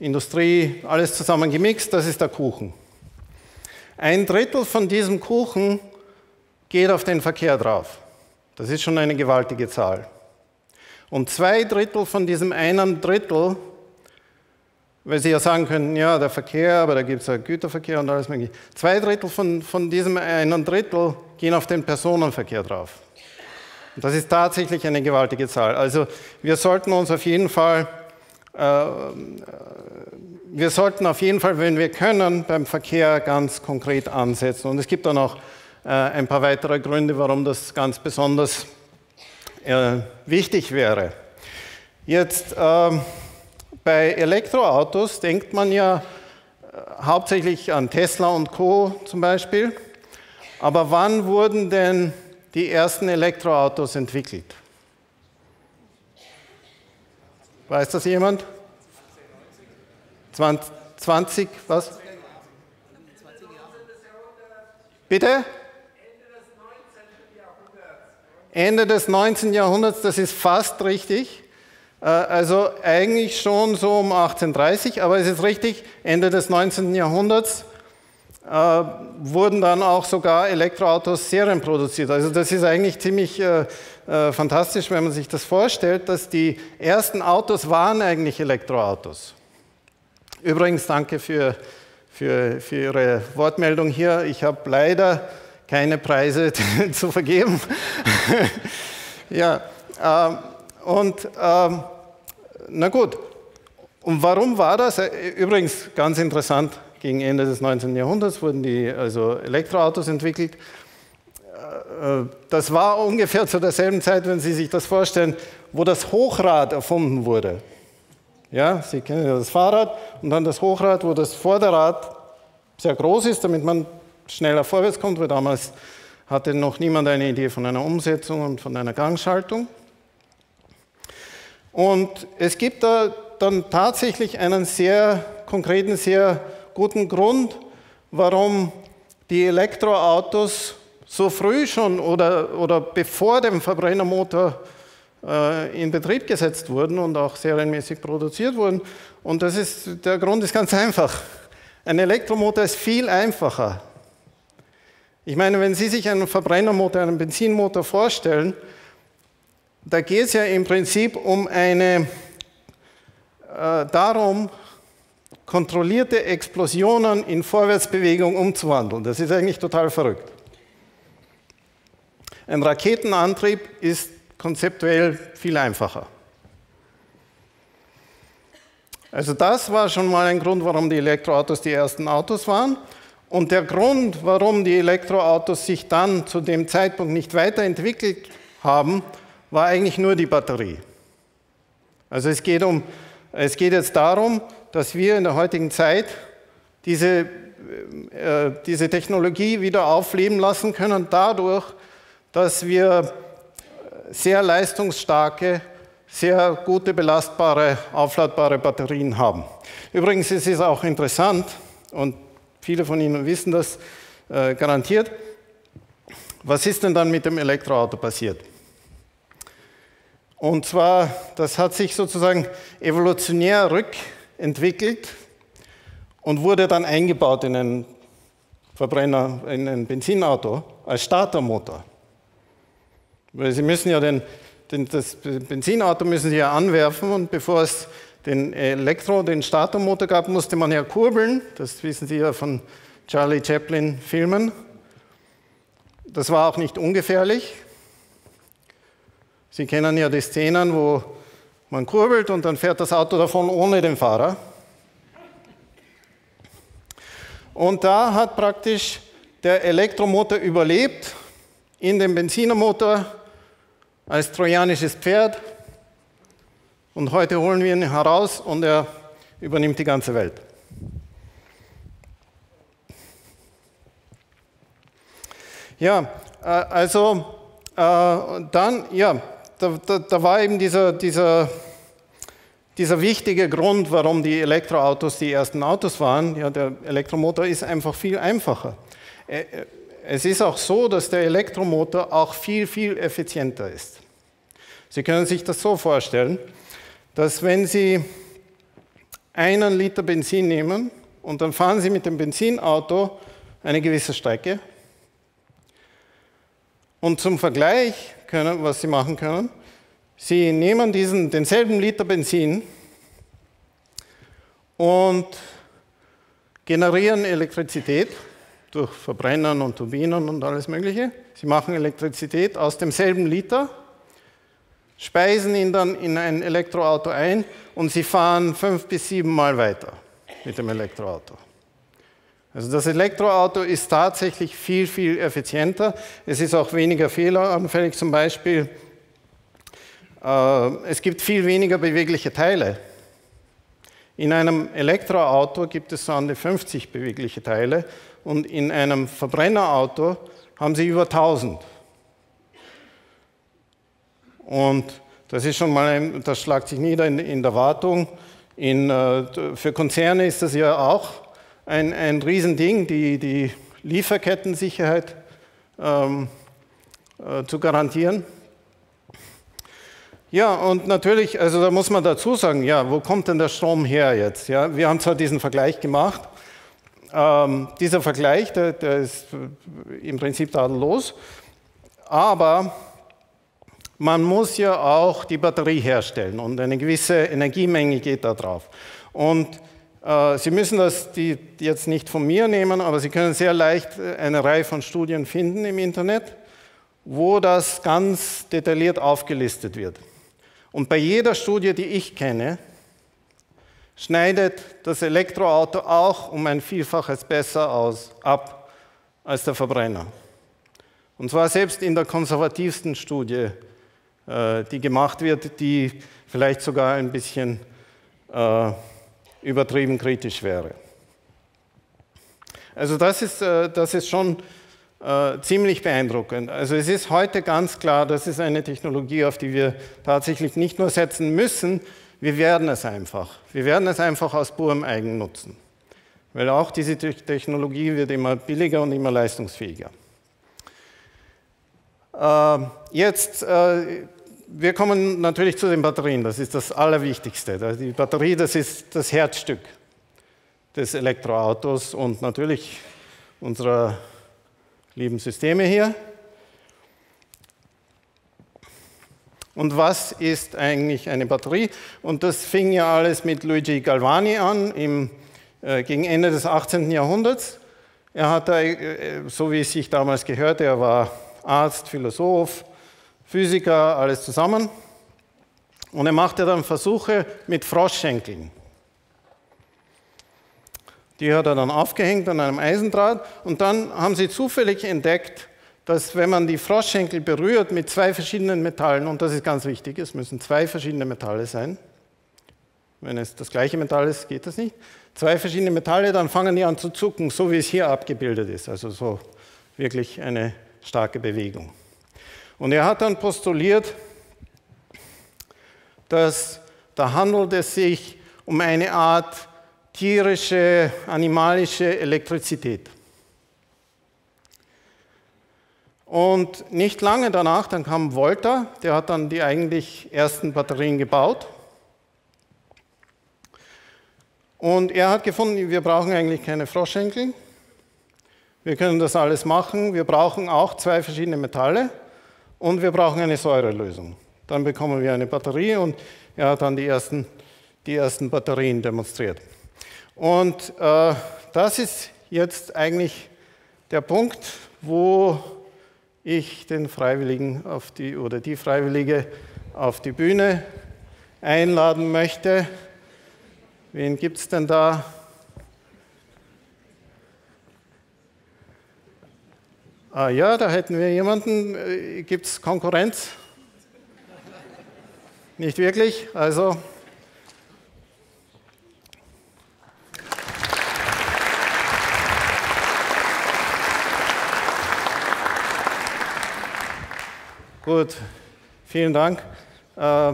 Industrie, alles zusammen gemixt, das ist der Kuchen. Ein Drittel von diesem Kuchen geht auf den Verkehr drauf. Das ist schon eine gewaltige Zahl. Und zwei Drittel von diesem einen Drittel, weil Sie ja sagen können, ja, der Verkehr, aber da gibt es ja Güterverkehr und alles mögliche. Zwei Drittel von, von diesem einen Drittel gehen auf den Personenverkehr drauf. Und das ist tatsächlich eine gewaltige Zahl. Also wir sollten uns auf jeden Fall, äh, wir sollten auf jeden Fall, wenn wir können, beim Verkehr ganz konkret ansetzen. Und es gibt dann auch äh, ein paar weitere Gründe, warum das ganz besonders äh, wichtig wäre. Jetzt ähm, bei Elektroautos denkt man ja äh, hauptsächlich an Tesla und Co. zum Beispiel. Aber wann wurden denn die ersten Elektroautos entwickelt? Weiß das jemand? 20, 20 was? Bitte? Ende des 19. Jahrhunderts, das ist fast richtig. Äh, also eigentlich schon so um 1830, aber es ist richtig, Ende des 19. Jahrhunderts äh, wurden dann auch sogar Elektroautos serienproduziert. Also das ist eigentlich ziemlich äh, fantastisch, wenn man sich das vorstellt, dass die ersten Autos waren eigentlich Elektroautos. Übrigens danke für, für, für Ihre Wortmeldung hier. Ich habe leider keine Preise zu vergeben. ja, ähm, und ähm, na gut, und warum war das? Äh, übrigens ganz interessant, gegen Ende des 19. Jahrhunderts wurden die also Elektroautos entwickelt. Äh, das war ungefähr zu derselben Zeit, wenn Sie sich das vorstellen, wo das Hochrad erfunden wurde. Ja, Sie kennen ja das Fahrrad und dann das Hochrad, wo das Vorderrad sehr groß ist, damit man schneller vorwärts kommt, weil damals hatte noch niemand eine Idee von einer Umsetzung und von einer Gangschaltung. Und es gibt da dann tatsächlich einen sehr konkreten, sehr guten Grund, warum die Elektroautos so früh schon oder, oder bevor dem Verbrennermotor in Betrieb gesetzt wurden und auch serienmäßig produziert wurden. Und das ist, der Grund ist ganz einfach. Ein Elektromotor ist viel einfacher. Ich meine, wenn Sie sich einen Verbrennermotor, einen Benzinmotor vorstellen, da geht es ja im Prinzip um eine, äh, darum, kontrollierte Explosionen in Vorwärtsbewegung umzuwandeln. Das ist eigentlich total verrückt. Ein Raketenantrieb ist konzeptuell viel einfacher. Also das war schon mal ein Grund, warum die Elektroautos die ersten Autos waren. Und der Grund, warum die Elektroautos sich dann zu dem Zeitpunkt nicht weiterentwickelt haben, war eigentlich nur die Batterie. Also es geht, um, es geht jetzt darum, dass wir in der heutigen Zeit diese, äh, diese Technologie wieder aufleben lassen können, dadurch, dass wir sehr leistungsstarke, sehr gute, belastbare, aufladbare Batterien haben. Übrigens ist es auch interessant, und Viele von Ihnen wissen das äh, garantiert. Was ist denn dann mit dem Elektroauto passiert? Und zwar, das hat sich sozusagen evolutionär rückentwickelt und wurde dann eingebaut in einen Verbrenner, in ein Benzinauto als Startermotor. Weil Sie müssen ja den, den, das Benzinauto müssen Sie ja anwerfen und bevor es den Elektro, den Startermotor gab, musste man ja kurbeln. Das wissen Sie ja von Charlie Chaplin-Filmen. Das war auch nicht ungefährlich. Sie kennen ja die Szenen, wo man kurbelt und dann fährt das Auto davon ohne den Fahrer. Und da hat praktisch der Elektromotor überlebt in dem Benzinermotor als trojanisches Pferd. Und heute holen wir ihn heraus und er übernimmt die ganze Welt. Ja, äh, also äh, dann, ja, da, da, da war eben dieser, dieser, dieser wichtige Grund, warum die Elektroautos die ersten Autos waren. Ja, der Elektromotor ist einfach viel einfacher. Es ist auch so, dass der Elektromotor auch viel, viel effizienter ist. Sie können sich das so vorstellen, dass wenn Sie einen Liter Benzin nehmen und dann fahren Sie mit dem Benzinauto eine gewisse Strecke und zum Vergleich können, was Sie machen können, Sie nehmen diesen, denselben Liter Benzin und generieren Elektrizität durch Verbrennern und Turbinen und alles Mögliche. Sie machen Elektrizität aus demselben Liter, speisen ihn dann in ein Elektroauto ein und sie fahren fünf bis sieben Mal weiter mit dem Elektroauto. Also das Elektroauto ist tatsächlich viel, viel effizienter. Es ist auch weniger fehleranfällig. Zum Beispiel, äh, es gibt viel weniger bewegliche Teile. In einem Elektroauto gibt es so an die 50 bewegliche Teile und in einem Verbrennerauto haben sie über 1000. Und das ist schon mal, das schlagt sich nieder in, in der Wartung. In, äh, für Konzerne ist das ja auch ein, ein Riesending, die, die Lieferkettensicherheit ähm, äh, zu garantieren. Ja, und natürlich, also da muss man dazu sagen, ja, wo kommt denn der Strom her jetzt? Ja, wir haben zwar diesen Vergleich gemacht, ähm, dieser Vergleich, der, der ist im Prinzip tadellos, aber man muss ja auch die Batterie herstellen und eine gewisse Energiemenge geht da drauf. Und äh, Sie müssen das die jetzt nicht von mir nehmen, aber Sie können sehr leicht äh, eine Reihe von Studien finden im Internet, wo das ganz detailliert aufgelistet wird. Und bei jeder Studie, die ich kenne, schneidet das Elektroauto auch um ein Vielfaches besser aus, ab als der Verbrenner. Und zwar selbst in der konservativsten Studie, äh, die gemacht wird, die vielleicht sogar ein bisschen äh, übertrieben kritisch wäre. Also das ist, äh, das ist schon äh, ziemlich beeindruckend. Also es ist heute ganz klar, das ist eine Technologie, auf die wir tatsächlich nicht nur setzen müssen, wir werden es einfach. Wir werden es einfach aus purem Eigennutzen. Weil auch diese Technologie wird immer billiger und immer leistungsfähiger. Äh, jetzt, äh, wir kommen natürlich zu den Batterien, das ist das Allerwichtigste. Die Batterie, das ist das Herzstück des Elektroautos und natürlich unserer lieben Systeme hier. Und was ist eigentlich eine Batterie? Und das fing ja alles mit Luigi Galvani an, im, äh, gegen Ende des 18. Jahrhunderts. Er hatte, äh, so wie es sich damals gehörte, er war Arzt, Philosoph, Physiker, alles zusammen. Und er machte dann Versuche mit Froschschenkeln. Die hat er dann aufgehängt an einem Eisendraht und dann haben sie zufällig entdeckt, dass wenn man die Froschschenkel berührt mit zwei verschiedenen Metallen, und das ist ganz wichtig, es müssen zwei verschiedene Metalle sein, wenn es das gleiche Metall ist, geht das nicht, zwei verschiedene Metalle, dann fangen die an zu zucken, so wie es hier abgebildet ist, also so wirklich eine starke Bewegung. Und er hat dann postuliert, dass da handelt es sich um eine Art tierische, animalische Elektrizität. Und nicht lange danach, dann kam Volta, der hat dann die eigentlich ersten Batterien gebaut. Und er hat gefunden, wir brauchen eigentlich keine Froschschenkel. Wir können das alles machen. Wir brauchen auch zwei verschiedene Metalle und wir brauchen eine Säurelösung. Dann bekommen wir eine Batterie und er hat dann die ersten, die ersten Batterien demonstriert. Und äh, das ist jetzt eigentlich der Punkt, wo ich den Freiwilligen auf die, oder die Freiwillige auf die Bühne einladen möchte. Wen gibt es denn da? Ah ja, da hätten wir jemanden. Äh, gibt es Konkurrenz? Nicht wirklich? Also Gut, vielen Dank. Äh,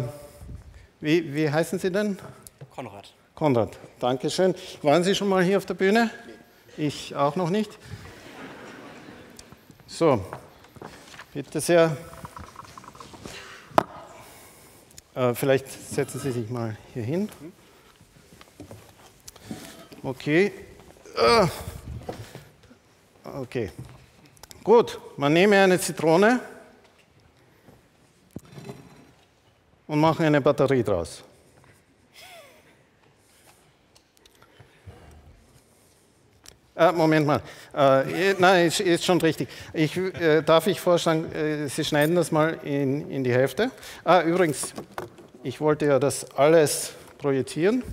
wie, wie heißen Sie denn? Konrad. Konrad, danke schön. Waren Sie schon mal hier auf der Bühne? Ich auch noch nicht. So, bitte sehr. Äh, vielleicht setzen Sie sich mal hier hin. Okay. Äh. Okay. Gut, man nehme eine Zitrone und mache eine Batterie draus. Äh, Moment mal. Äh, nein, ist, ist, schon richtig. Ich, äh, darf ich vorschlagen, äh, Sie schneiden das mal in, in die Hälfte. Ah, übrigens, ich wollte ja das alles projizieren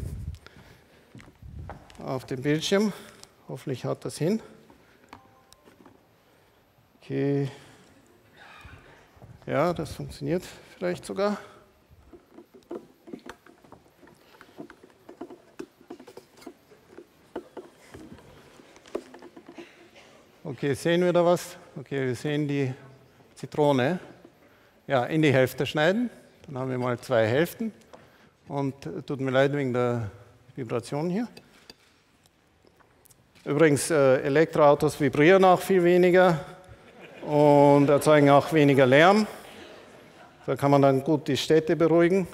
auf dem Bildschirm. Hoffentlich haut das hin. Okay. Ja, das funktioniert vielleicht sogar. Okay, sehen wir da was? Okay, wir sehen die Zitrone. Ja, in die Hälfte schneiden. Dann haben wir mal zwei Hälften. Und tut mir leid wegen der Vibration hier. Übrigens, äh, Elektroautos vibrieren auch viel weniger und erzeugen auch weniger Lärm. Da kann man dann gut die Städte beruhigen.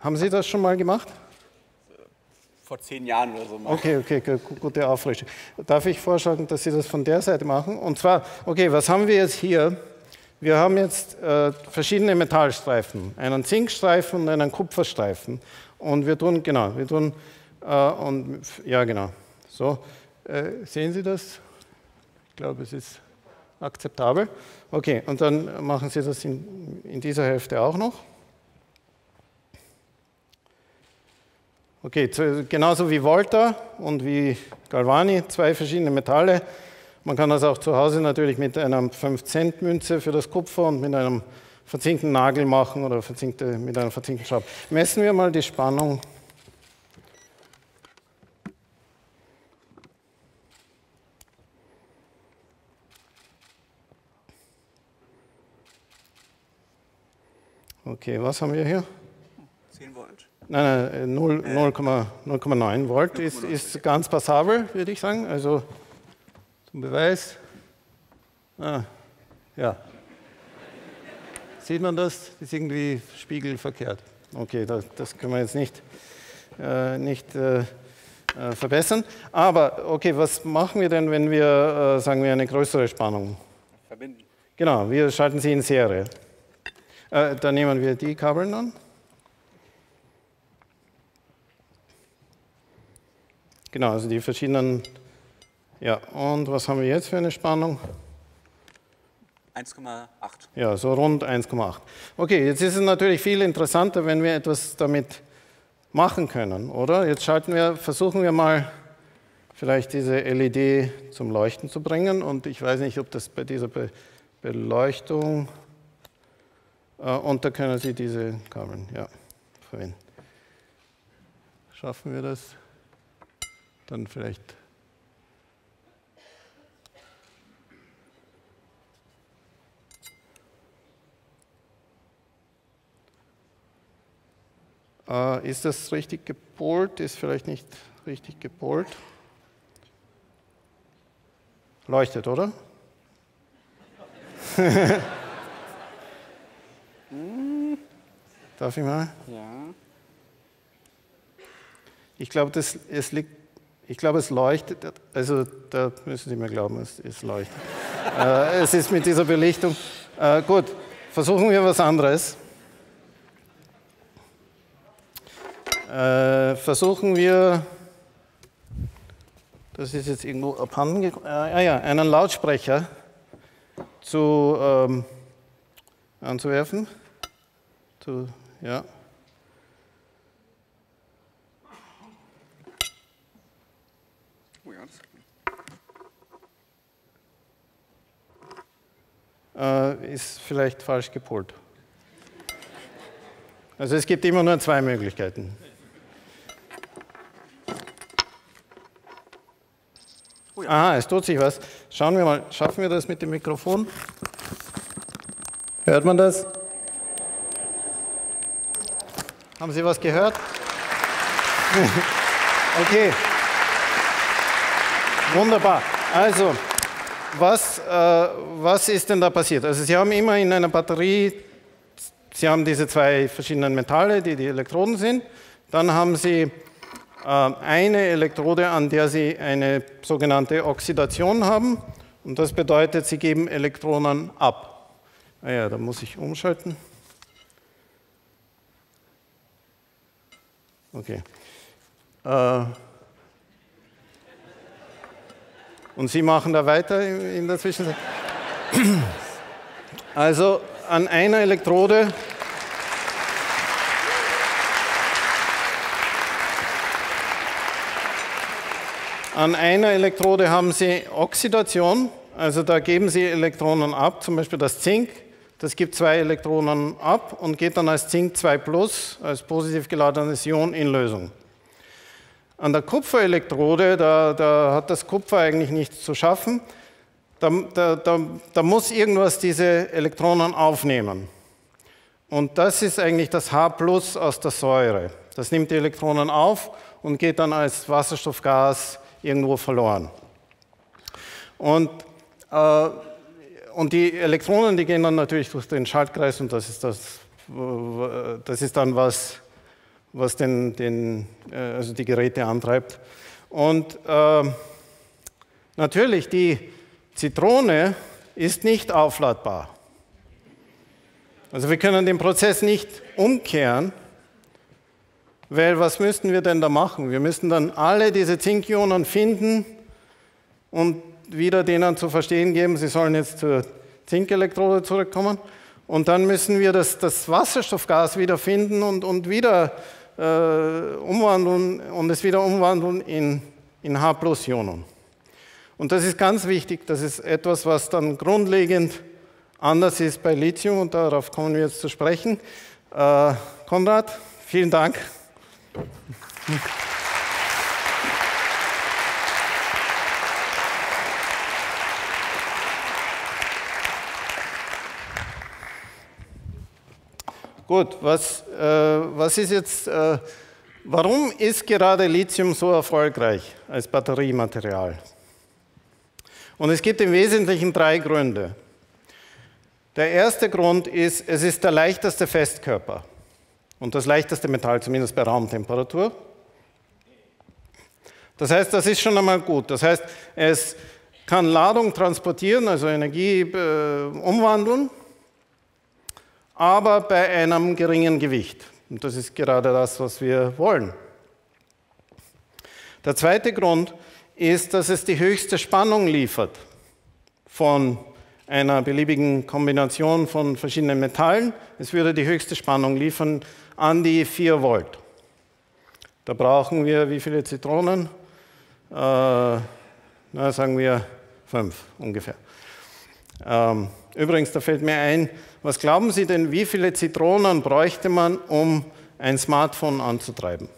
Haben Sie das schon mal gemacht? Vor zehn Jahren oder so machen. Okay, okay, gute Auffrischung. Darf ich vorschlagen, dass Sie das von der Seite machen? Und zwar, okay, was haben wir jetzt hier? Wir haben jetzt äh, verschiedene Metallstreifen, einen Zinkstreifen und einen Kupferstreifen. Und wir tun, genau, wir tun, äh, und, ja genau, so. Äh, sehen Sie das? Ich glaube, es ist akzeptabel. Okay, und dann machen Sie das in, in dieser Hälfte auch noch. Okay, genauso wie Volta und wie Galvani, zwei verschiedene Metalle. Man kann das auch zu Hause natürlich mit einer 5-Cent-Münze für das Kupfer und mit einem verzinkten Nagel machen oder verzinkte, mit einem verzinkten Schraub. Messen wir mal die Spannung. Okay, was haben wir hier? Nein, nein 0,9 äh, Volt ist, ist ganz passabel, würde ich sagen. Also zum Beweis. Ah, ja. Sieht man das? Das ist irgendwie spiegelverkehrt. Okay, das, das können wir jetzt nicht, äh, nicht äh, äh, verbessern. Aber okay, was machen wir denn, wenn wir, äh, sagen wir, eine größere Spannung? Verbinden. Genau, wir schalten sie in Serie. Äh, dann nehmen wir die Kabel an. Genau, also die verschiedenen. Ja, und was haben wir jetzt für eine Spannung? 1,8. Ja, so rund 1,8. Okay, jetzt ist es natürlich viel interessanter, wenn wir etwas damit machen können, oder? Jetzt schalten wir, versuchen wir mal vielleicht diese LED zum Leuchten zu bringen. Und ich weiß nicht, ob das bei dieser Be Beleuchtung, äh, und da können Sie diese Kabel ja, verwenden. Schaffen wir das? Dann vielleicht Äh, ist das richtig gepolt? Ist vielleicht nicht richtig gepolt. Leuchtet, oder? Darf ich mal? Ja. Ich glaube, es liegt ich glaube, es leuchtet, also da müssen Sie mir glauben, es, es leuchtet. äh, es ist mit dieser Belichtung. Äh, gut, versuchen wir was anderes. Äh, versuchen wir, das ist jetzt irgendwo abhanden gekommen, äh, ah ja, einen Lautsprecher zu, ähm, anzuwerfen. Zu, ja. Äh, ist vielleicht falsch gepolt. Also es gibt immer nur zwei Möglichkeiten. Oh Aha, es tut sich was. Schauen wir mal, schaffen wir das mit dem Mikrofon? Hört man das? Haben Sie was gehört? okay. Wunderbar. Also, was, äh, was ist denn da passiert? Also Sie haben immer in einer Batterie, Sie haben diese zwei verschiedenen Metalle, die die Elektroden sind. Dann haben Sie äh, eine Elektrode, an der Sie eine sogenannte Oxidation haben. Und das bedeutet, Sie geben Elektronen ab. Ah ja, da muss ich umschalten. Okay. Äh, und Sie machen da weiter in der Zwischenzeit? Also an einer Elektrode An einer Elektrode haben Sie Oxidation, also da geben Sie Elektronen ab, zum Beispiel das Zink, das gibt zwei Elektronen ab und geht dann als Zink 2 plus, als positiv geladenes Ion in Lösung. An der Kupferelektrode, da, da hat das Kupfer eigentlich nichts zu schaffen. Da, da, da, muss irgendwas diese Elektronen aufnehmen. Und das ist eigentlich das H plus aus der Säure. Das nimmt die Elektronen auf und geht dann als Wasserstoffgas irgendwo verloren. Und, äh, und die Elektronen, die gehen dann natürlich durch den Schaltkreis und das ist, das, das ist dann was, was den, den, äh, also die Geräte antreibt. Und äh, natürlich, die Zitrone ist nicht aufladbar. Also wir können den Prozess nicht umkehren, weil was müssten wir denn da machen? Wir müssten dann alle diese Zinkionen finden und wieder denen zu verstehen geben, sie sollen jetzt zur Zinkelektrode zurückkommen. Und dann müssen wir das, das Wasserstoffgas wieder finden und, und wieder äh, umwandeln und es wieder umwandeln in, in H-Plus-Ionen. Und das ist ganz wichtig, das ist etwas, was dann grundlegend anders ist bei Lithium und darauf kommen wir jetzt zu sprechen. Äh, Konrad, vielen Dank. Gut, was, äh, was ist jetzt, äh, warum ist gerade Lithium so erfolgreich als Batteriematerial? Und es gibt im Wesentlichen drei Gründe. Der erste Grund ist, es ist der leichteste Festkörper und das leichteste Metall, zumindest bei Raumtemperatur. Das heißt, das ist schon einmal gut. Das heißt, es kann Ladung transportieren, also Energie äh, umwandeln aber bei einem geringen Gewicht. Und das ist gerade das, was wir wollen. Der zweite Grund ist, dass es die höchste Spannung liefert von einer beliebigen Kombination von verschiedenen Metallen. Es würde die höchste Spannung liefern an die 4 Volt. Da brauchen wir wie viele Zitronen? Äh, na, sagen wir 5 ungefähr. Ähm, übrigens, da fällt mir ein, was glauben Sie denn, wie viele Zitronen bräuchte man, um ein Smartphone anzutreiben?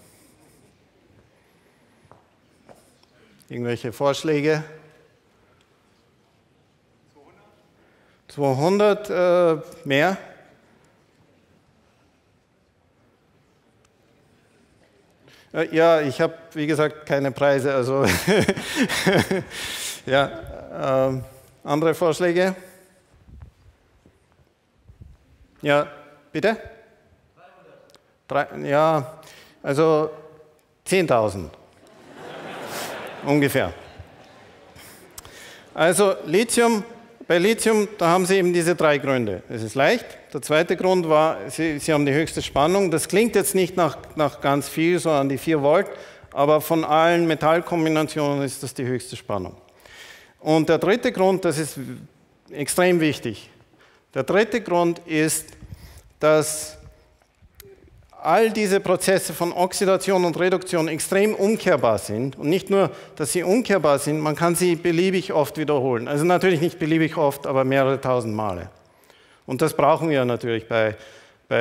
Irgendwelche Vorschläge? 200 200 äh, mehr? Äh, ja, ich habe, wie gesagt, keine Preise. Also ja, äh, andere Vorschläge? Ja, bitte? 300. Ja, also 10.000 ungefähr. Also Lithium, bei Lithium, da haben Sie eben diese drei Gründe. Es ist leicht. Der zweite Grund war, Sie, Sie haben die höchste Spannung. Das klingt jetzt nicht nach, nach ganz viel, so an die 4 Volt, aber von allen Metallkombinationen ist das die höchste Spannung. Und der dritte Grund, das ist extrem wichtig, der dritte Grund ist, dass all diese Prozesse von Oxidation und Reduktion extrem umkehrbar sind. Und nicht nur, dass sie umkehrbar sind, man kann sie beliebig oft wiederholen. Also natürlich nicht beliebig oft, aber mehrere tausend Male. Und das brauchen wir natürlich bei, bei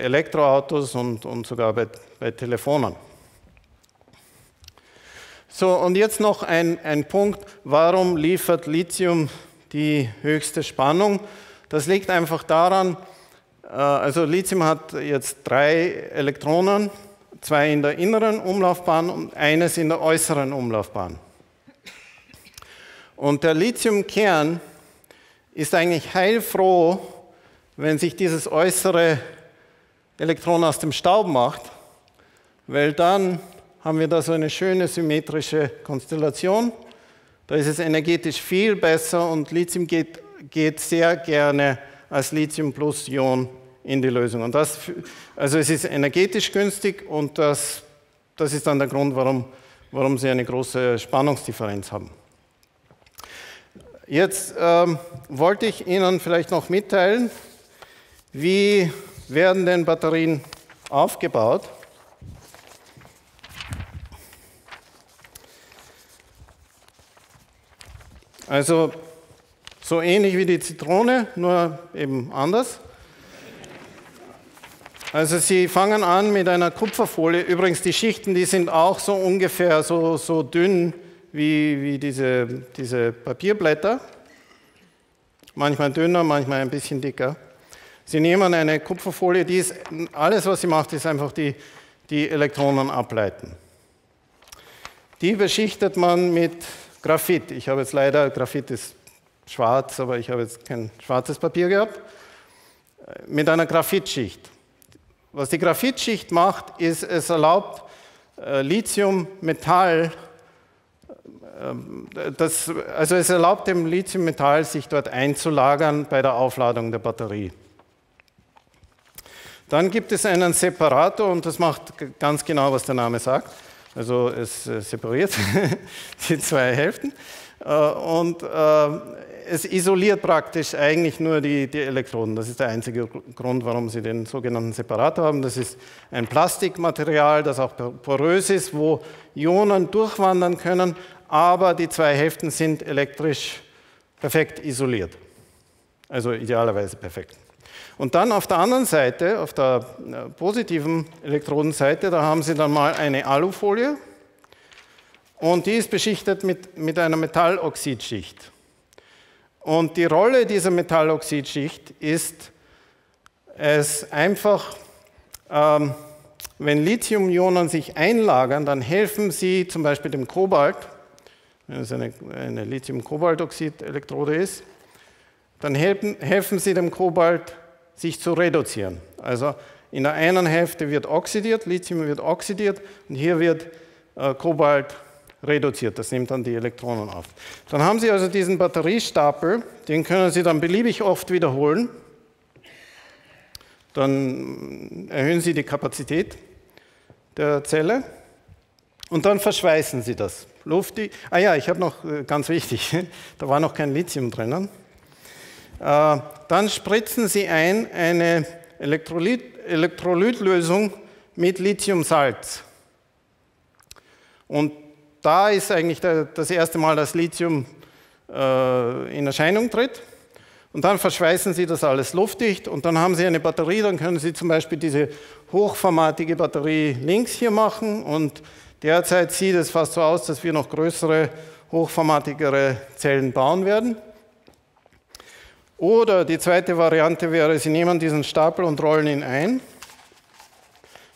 Elektroautos und, und sogar bei, bei Telefonen. So, und jetzt noch ein, ein Punkt, warum liefert Lithium die höchste Spannung? Das liegt einfach daran, äh, also Lithium hat jetzt drei Elektronen, zwei in der inneren Umlaufbahn und eines in der äußeren Umlaufbahn. Und der Lithiumkern ist eigentlich heilfroh, wenn sich dieses äußere Elektron aus dem Staub macht, weil dann haben wir da so eine schöne symmetrische Konstellation. Da ist es energetisch viel besser und Lithium geht, geht sehr gerne als Lithium plus Ion in die Lösung. Und das, also es ist energetisch günstig und das, das ist dann der Grund, warum, warum Sie eine große Spannungsdifferenz haben. Jetzt ähm, wollte ich Ihnen vielleicht noch mitteilen, wie werden denn Batterien aufgebaut. Also so ähnlich wie die Zitrone, nur eben anders. Also Sie fangen an mit einer Kupferfolie. Übrigens, die Schichten, die sind auch so ungefähr so, so dünn wie, wie diese, diese Papierblätter. Manchmal dünner, manchmal ein bisschen dicker. Sie nehmen eine Kupferfolie, die ist, alles was sie macht, ist einfach die, die Elektronen ableiten. Die beschichtet man mit Graphit. Ich habe jetzt leider, Graphit ist schwarz, aber ich habe jetzt kein schwarzes Papier gehabt. Mit einer Graphitschicht. Was die Graphitschicht macht, ist, es erlaubt äh, Lithiummetall, äh, also es erlaubt dem Lithiummetall, sich dort einzulagern bei der Aufladung der Batterie. Dann gibt es einen Separator und das macht ganz genau, was der Name sagt. Also es äh, separiert die zwei Hälften äh, und äh, es isoliert praktisch eigentlich nur die, die, Elektroden. Das ist der einzige Grund, warum Sie den sogenannten Separator haben. Das ist ein Plastikmaterial, das auch porös ist, wo Ionen durchwandern können, aber die zwei Hälften sind elektrisch perfekt isoliert. Also idealerweise perfekt. Und dann auf der anderen Seite, auf der äh, positiven Elektrodenseite, da haben Sie dann mal eine Alufolie und die ist beschichtet mit, mit einer Metalloxidschicht. Und die Rolle dieser Metalloxidschicht ist es einfach, ähm, wenn Lithium-Ionen sich einlagern, dann helfen sie zum Beispiel dem Kobalt, wenn es eine, eine Lithium-Kobaltoxid-Elektrode ist, dann helfen, helfen sie dem Kobalt sich zu reduzieren. Also in der einen Hälfte wird oxidiert, Lithium wird oxidiert und hier wird äh, Kobalt reduziert. Das nimmt dann die Elektronen auf. Dann haben Sie also diesen Batteriestapel, den können Sie dann beliebig oft wiederholen. Dann erhöhen Sie die Kapazität der Zelle und dann verschweißen Sie das. Luftig. Ah ja, ich habe noch äh, ganz wichtig, da war noch kein Lithium drinnen. Äh, dann spritzen Sie ein eine Elektrolyt Elektrolytlösung mit Lithiumsalz. Und da ist eigentlich das erste Mal, dass Lithium äh, in Erscheinung tritt. Und dann verschweißen Sie das alles luftdicht und dann haben Sie eine Batterie, dann können Sie zum Beispiel diese hochformatige Batterie links hier machen und derzeit sieht es fast so aus, dass wir noch größere, hochformatigere Zellen bauen werden. Oder die zweite Variante wäre, Sie nehmen diesen Stapel und rollen ihn ein.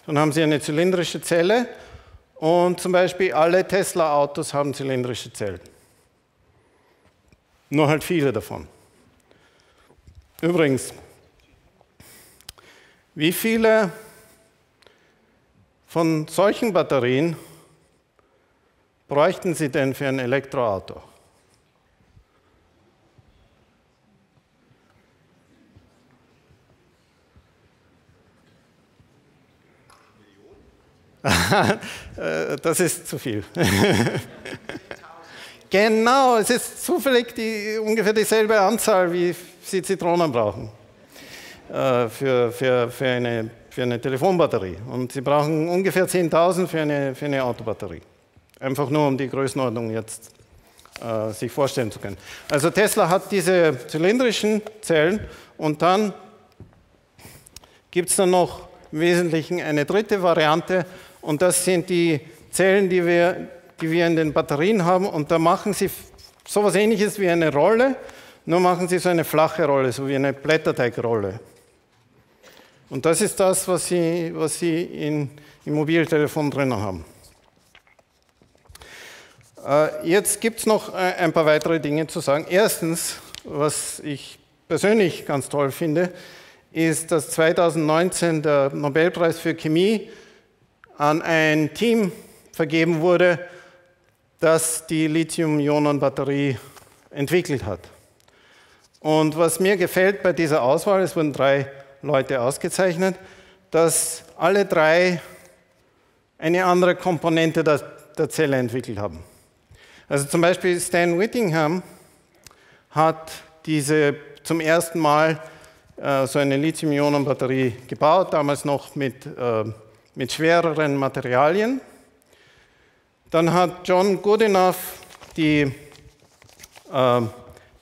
Dann haben Sie eine zylindrische Zelle und zum Beispiel alle Tesla-Autos haben zylindrische Zellen. Nur halt viele davon. Übrigens, wie viele von solchen Batterien bräuchten Sie denn für ein Elektroauto? Das ist zu viel. genau, es ist zufällig die, ungefähr dieselbe Anzahl, wie Sie Zitronen brauchen äh, für, für, für, eine, für eine Telefonbatterie. Und Sie brauchen ungefähr 10.000 für eine, für eine Autobatterie. Einfach nur, um die Größenordnung jetzt äh, sich vorstellen zu können. Also Tesla hat diese zylindrischen Zellen und dann gibt es dann noch im Wesentlichen eine dritte Variante, und das sind die Zellen, die wir, die wir in den Batterien haben. Und da machen sie so etwas ähnliches wie eine Rolle, nur machen sie so eine flache Rolle, so wie eine Blätterteigrolle. Und das ist das, was Sie, was sie in, im Mobiltelefon drin haben. Äh, jetzt gibt es noch äh, ein paar weitere Dinge zu sagen. Erstens, was ich persönlich ganz toll finde, ist, dass 2019 der Nobelpreis für Chemie an ein Team vergeben wurde, das die Lithium-Ionen-Batterie entwickelt hat. Und was mir gefällt bei dieser Auswahl, es wurden drei Leute ausgezeichnet, dass alle drei eine andere Komponente der, der Zelle entwickelt haben. Also zum Beispiel Stan Whittingham hat diese zum ersten Mal äh, so eine Lithium-Ionen-Batterie gebaut, damals noch mit, äh, mit schwereren Materialien. Dann hat John Goodenough die, äh,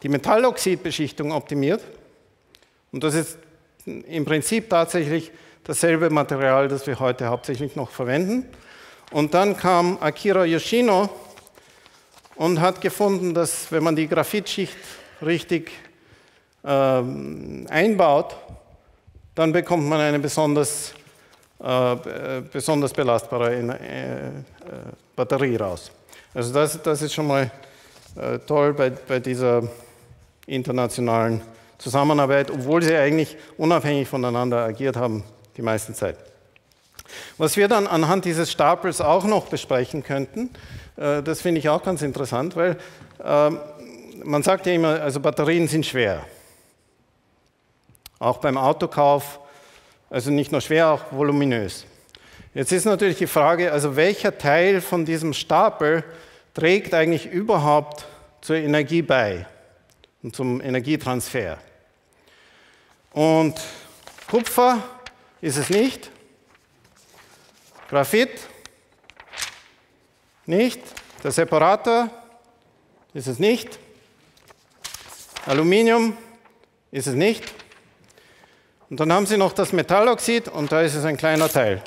die Metalloxidbeschichtung optimiert. Und das ist im Prinzip tatsächlich dasselbe Material, das wir heute hauptsächlich noch verwenden. Und dann kam Akira Yoshino und hat gefunden, dass wenn man die Graphitschicht richtig ähm, einbaut, dann bekommt man eine besonders, besonders belastbare äh, äh, Batterie raus. Also das, das ist schon mal äh, toll bei, bei dieser internationalen Zusammenarbeit, obwohl sie eigentlich unabhängig voneinander agiert haben die meiste Zeit. Was wir dann anhand dieses Stapels auch noch besprechen könnten, äh, das finde ich auch ganz interessant, weil ähm, man sagt ja immer, also Batterien sind schwer. Auch beim Autokauf, also nicht nur schwer, auch voluminös. Jetzt ist natürlich die Frage, also welcher Teil von diesem Stapel trägt eigentlich überhaupt zur Energie bei und zum Energietransfer? Und Kupfer ist es nicht, Graphit nicht. Der Separator ist es nicht. Aluminium ist es nicht. Und dann haben Sie noch das Metalloxid und da ist es ein kleiner Teil.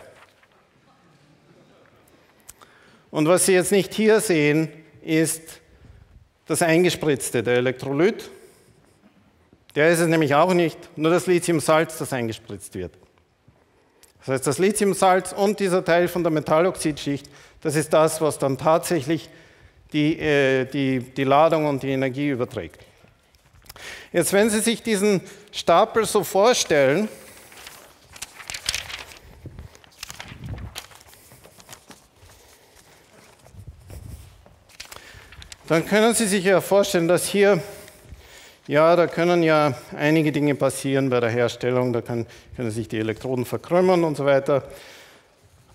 Und was Sie jetzt nicht hier sehen, ist das Eingespritzte, der Elektrolyt. Der ist es nämlich auch nicht, nur das Lithiumsalz, das eingespritzt wird. Das heißt, das Lithiumsalz und dieser Teil von der Metalloxidschicht das ist das, was dann tatsächlich die, äh, die, die Ladung und die Energie überträgt. Jetzt, wenn Sie sich diesen Stapel so vorstellen, dann können Sie sich ja vorstellen, dass hier, ja, da können ja einige Dinge passieren bei der Herstellung, da können, können sich die Elektroden verkrümmern und so weiter.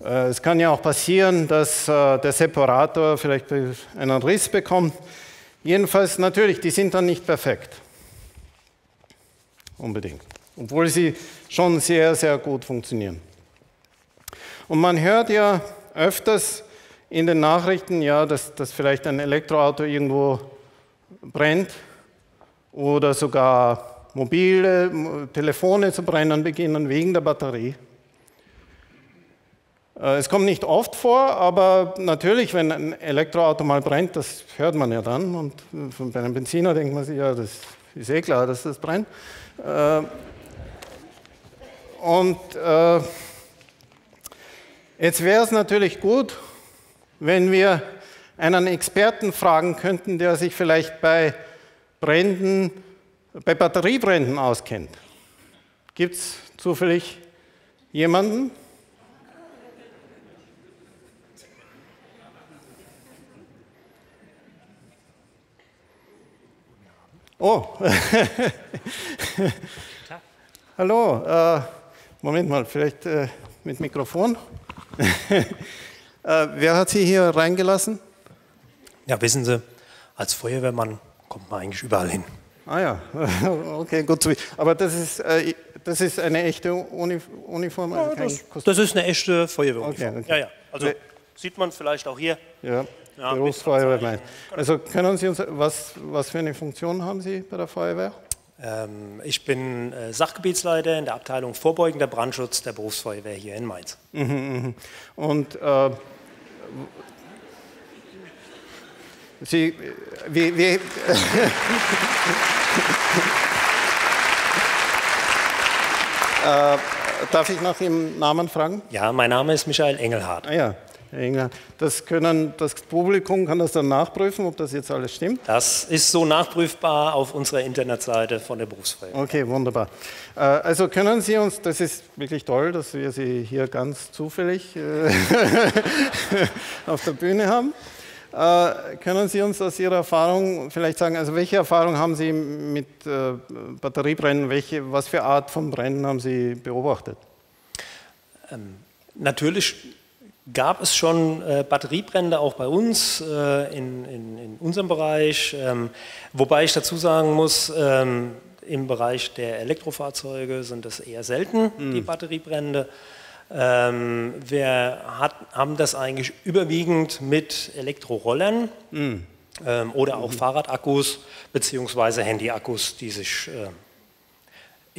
Äh, es kann ja auch passieren, dass äh, der Separator vielleicht einen Riss bekommt. Jedenfalls natürlich, die sind dann nicht perfekt. Unbedingt. Obwohl sie schon sehr, sehr gut funktionieren. Und man hört ja öfters in den Nachrichten, ja, dass, dass vielleicht ein Elektroauto irgendwo brennt oder sogar mobile Telefone zu brennen beginnen wegen der Batterie. Äh, es kommt nicht oft vor, aber natürlich, wenn ein Elektroauto mal brennt, das hört man ja dann. Und äh, bei einem Benziner denkt man sich, ja, das ist eh klar, dass das brennt. Äh, und jetzt wäre es natürlich gut, wenn wir einen Experten fragen könnten, der sich vielleicht bei Bränden, bei Batteriebränden auskennt. Gibt es zufällig jemanden? Oh. Hallo. Äh, Moment mal, vielleicht äh, mit Mikrofon. äh, wer hat Sie hier reingelassen? Ja, wissen Sie, als Feuerwehrmann kommt man eigentlich überall hin. Ah ja, okay, gut zu wissen. Aber das ist, äh, das ist eine echte Uni Uniform? Also ja, das, das, ist eine echte Feuerwehruniform. Okay, okay. Ja, ja. Also sieht man vielleicht auch hier. Ja. Ja, Berufsfeuerwehr. Also können Sie uns, was, was für eine Funktion haben Sie bei der Feuerwehr? Ähm, ich bin äh, Sachgebietsleiter in der Abteilung Vorbeugender Brandschutz der Berufsfeuerwehr hier in Mainz. Mhm, mh. Und äh, Sie, wie, wie äh, darf ich nach Ihrem Namen fragen? Ja, mein Name ist Michael Engelhardt. Ah, ja. Das können das Publikum kann das dann nachprüfen, ob das jetzt alles stimmt. Das ist so nachprüfbar auf unserer Internetseite von der Berufsfeuerwehr. Okay, wunderbar. Äh, also können Sie uns, das ist wirklich toll, dass wir Sie hier ganz zufällig äh, auf der Bühne haben. Äh, können Sie uns aus Ihrer Erfahrung vielleicht sagen, also welche Erfahrung haben Sie mit Batteriebrennen, welche, was für Art von Brennen haben Sie beobachtet? Ähm, natürlich gab es schon äh, Batteriebrände auch bei uns äh, in, in, in, unserem Bereich, ähm, wobei ich dazu sagen muss, ähm, im Bereich der Elektrofahrzeuge sind es eher selten, mhm. die Batteriebrände. Ähm, wir hat, haben das eigentlich überwiegend mit Elektrorollern mhm. oder auch mhm. Fahrradakkus bzw. Handyakkus, die sich äh,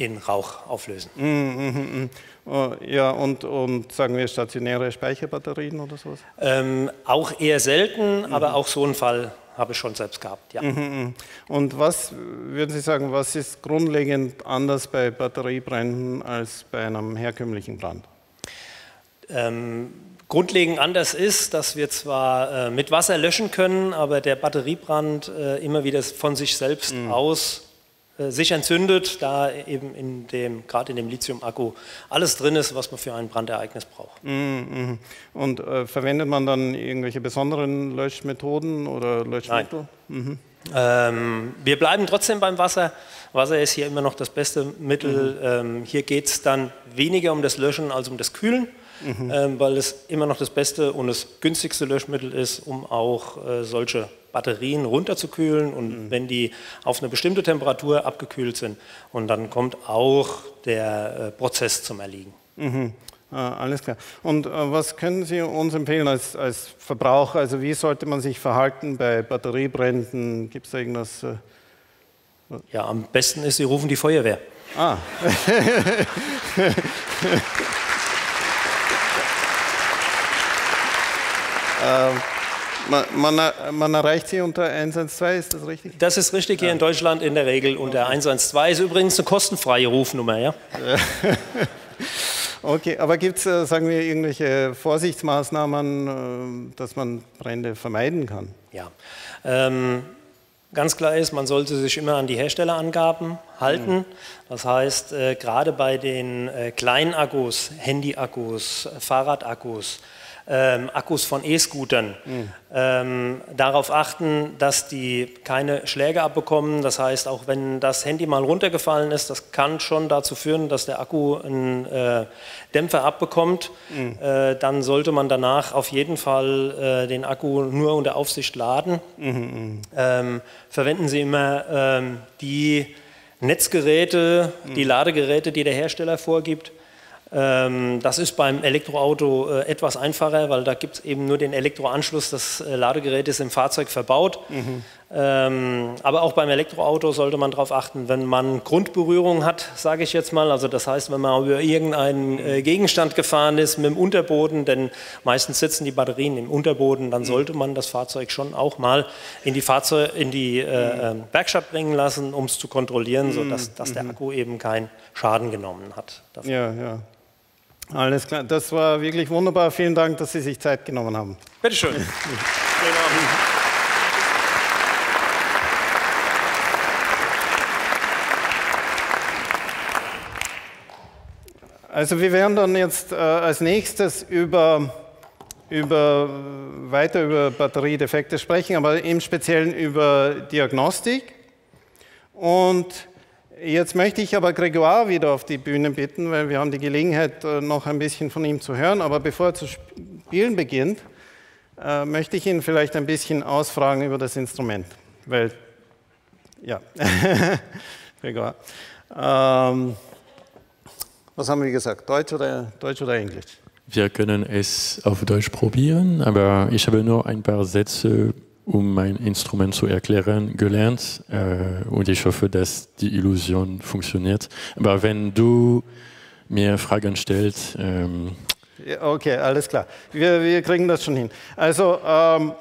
in Rauch auflösen. Mm, mm, mm, oh, ja, und, und sagen wir stationäre Speicherbatterien oder sowas? Ähm, auch eher selten, mhm. aber auch so einen Fall habe ich schon selbst gehabt, ja. Mhm, und was würden Sie sagen, was ist grundlegend anders bei Batteriebränden als bei einem herkömmlichen Brand? Ähm, grundlegend anders ist, dass wir zwar äh, mit Wasser löschen können, aber der Batteriebrand äh, immer wieder von sich selbst mhm. aus sich entzündet, da eben in dem, gerade in dem Lithium-Akku alles drin ist, was man für ein Brandereignis braucht. Mhm. Und äh, verwendet man dann irgendwelche besonderen Löschmethoden oder Löschmittel? Mhm. Ähm, wir bleiben trotzdem beim Wasser. Wasser ist hier immer noch das beste Mittel. Mhm. Ähm, hier geht es dann weniger um das Löschen als um das Kühlen. Mhm. Ähm, weil es immer noch das beste und das günstigste Löschmittel ist, um auch äh, solche Batterien runterzukühlen und mhm. wenn die auf eine bestimmte Temperatur abgekühlt sind und dann kommt auch der äh, Prozess zum Erliegen. Mhm. Ah, alles klar. Und äh, was können Sie uns empfehlen als, als Verbraucher? Also wie sollte man sich verhalten bei Batteriebränden? Gibt es da irgendwas? Äh, ja, am besten ist, Sie rufen die Feuerwehr. Ah. man, man, man, erreicht sie unter 112, ist das richtig? Das ist richtig hier ja. in Deutschland in der Regel unter 112. Ist übrigens eine kostenfreie Rufnummer, ja? okay, aber gibt es, äh, sagen wir, irgendwelche Vorsichtsmaßnahmen, äh, dass man Brände vermeiden kann? Ja. Ähm, Ganz klar ist, man sollte sich immer an die Herstellerangaben halten. Mhm. Das heißt, äh, gerade bei den äh, kleinen Akkus, Handy-Akkus, Fahrradakkus, ähm, Akkus von E-Scootern mhm. ähm, darauf achten, dass die keine Schläge abbekommen. Das heißt, auch wenn das Handy mal runtergefallen ist, das kann schon dazu führen, dass der Akku einen äh, Dämpfer abbekommt. Mhm. Äh, dann sollte man danach auf jeden Fall äh, den Akku nur unter Aufsicht laden. Mhm. Ähm, verwenden Sie immer ähm, die Netzgeräte, die mhm. Ladegeräte, die der Hersteller vorgibt. Ähm, das ist beim Elektroauto äh, etwas einfacher, weil da gibt es eben nur den Elektroanschluss. Das äh, Ladegerät ist im Fahrzeug verbaut. Mhm. Aber auch beim Elektroauto sollte man darauf achten, wenn man Grundberührung hat, sage ich jetzt mal. Also das heißt, wenn man über irgendeinen äh, Gegenstand gefahren ist mit dem Unterboden, denn meistens sitzen die Batterien im Unterboden, dann sollte man das Fahrzeug schon auch mal in die, Fahrzeug, in die mhm. Werkstatt bringen lassen, um es zu kontrollieren, sodass mhm. dass der Akku eben keinen Schaden genommen hat. Dafür. Ja, ja. Alles klar, das war wirklich wunderbar. Vielen Dank, dass Sie sich Zeit genommen haben. Bitte schön. Also wir werden dann jetzt äh, als nächstes über, über, weiter über Batteriedefekte sprechen, aber im Speziellen über Diagnostik. Und Jetzt möchte ich aber Grégoire wieder auf die Bühne bitten, weil wir haben die Gelegenheit, äh, noch ein bisschen von ihm zu hören. Aber bevor er zu spielen beginnt, äh, möchte ich ihn vielleicht ein bisschen ausfragen über das Instrument. Weil, ja, Grégoire. Ähm, was haben wir gesagt? Deutsch oder, Deutsch oder Englisch? Wir können es auf Deutsch probieren, aber ich habe nur ein paar Sätze um mein Instrument zu erklären, gelernt äh, und ich hoffe, dass die Illusion funktioniert. Aber wenn du mir Fragen stellst. Ähm okay, alles klar. Wir, wir kriegen das schon hin. Also, ähm,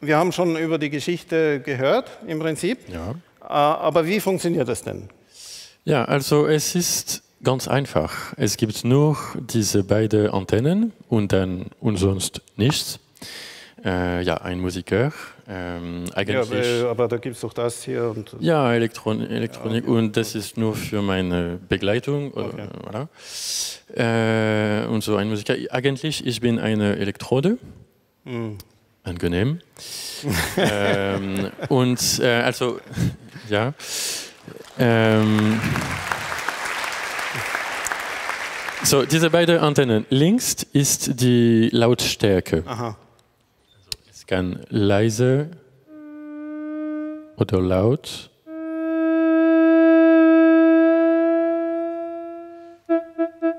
wir haben schon über die Geschichte gehört, im Prinzip. Ja. Äh, aber wie funktioniert das denn? Ja, also es ist ganz einfach. Es gibt nur diese beiden Antennen und dann und sonst nichts. Äh, ja, ein Musiker. Ähm, eigentlich, ja, aber, aber, da gibt es doch das hier. Und ja, Elektron Elektronik ja, okay. und das ist nur für meine Begleitung. Okay. Oder, voilà. äh, und so ein Musiker. Eigentlich, ich bin eine Elektrode. Mhm. Angenehm. ähm, und äh, also, ja. Ähm, so, diese beiden Antennen. Links ist die Lautstärke. Aha. Kann leise oder laut.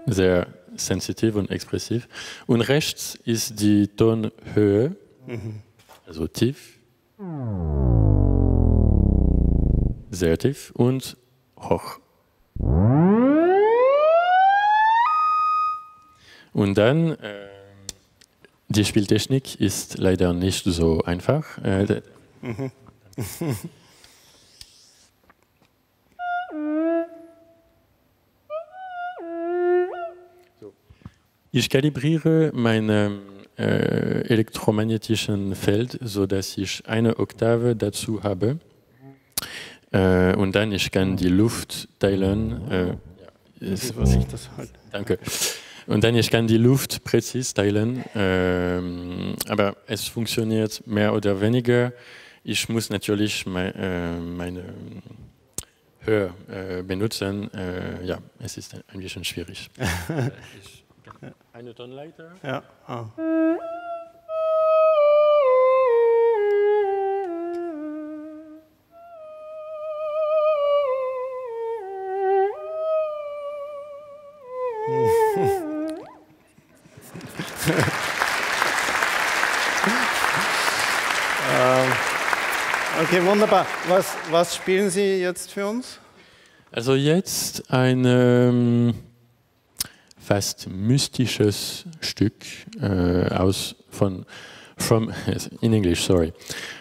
Sehr sensitiv und expressiv. Und rechts ist die Tonhöhe, mhm. also tief, sehr tief und hoch. Und dann, äh, die Spieltechnik ist leider nicht so einfach. Äh, mhm. Ich kalibriere mein äh, elektromagnetischen Feld, sodass ich eine Oktave dazu habe. Äh, und dann ich kann die Luft teilen. Äh, ja, ist, was ich das halt. Danke. Und dann ich kann die Luft präzise teilen, ähm, aber es funktioniert mehr oder weniger. Ich muss natürlich mein, äh, meine Höhe äh, benutzen. Äh, ja, es ist ein bisschen schwierig. ich, eine Tonleiter. Ja. Oh. Okay, wunderbar. Was, was spielen Sie jetzt für uns? Also jetzt ein ähm, fast mystisches Stück äh, aus von from in English, sorry,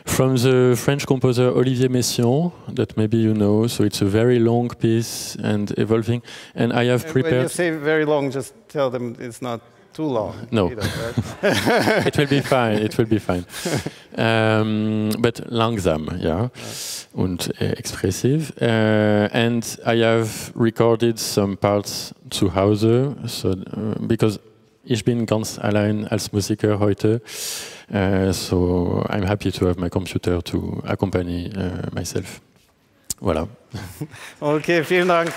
from the French composer Olivier Messiaen, that maybe you know. So it's a very long piece and evolving. And I have prepared. When you say very long, just tell them it's not too long. No, either, it will be fine. It will be fine. um, but langsam, yeah, and uh, expressive. Uh, and I have recorded some parts zu Hause, so uh, because ich bin ganz allein als Musiker heute. Uh, so I'm happy to have my computer to accompany uh, myself. Voilà. Okay, vielen Dank.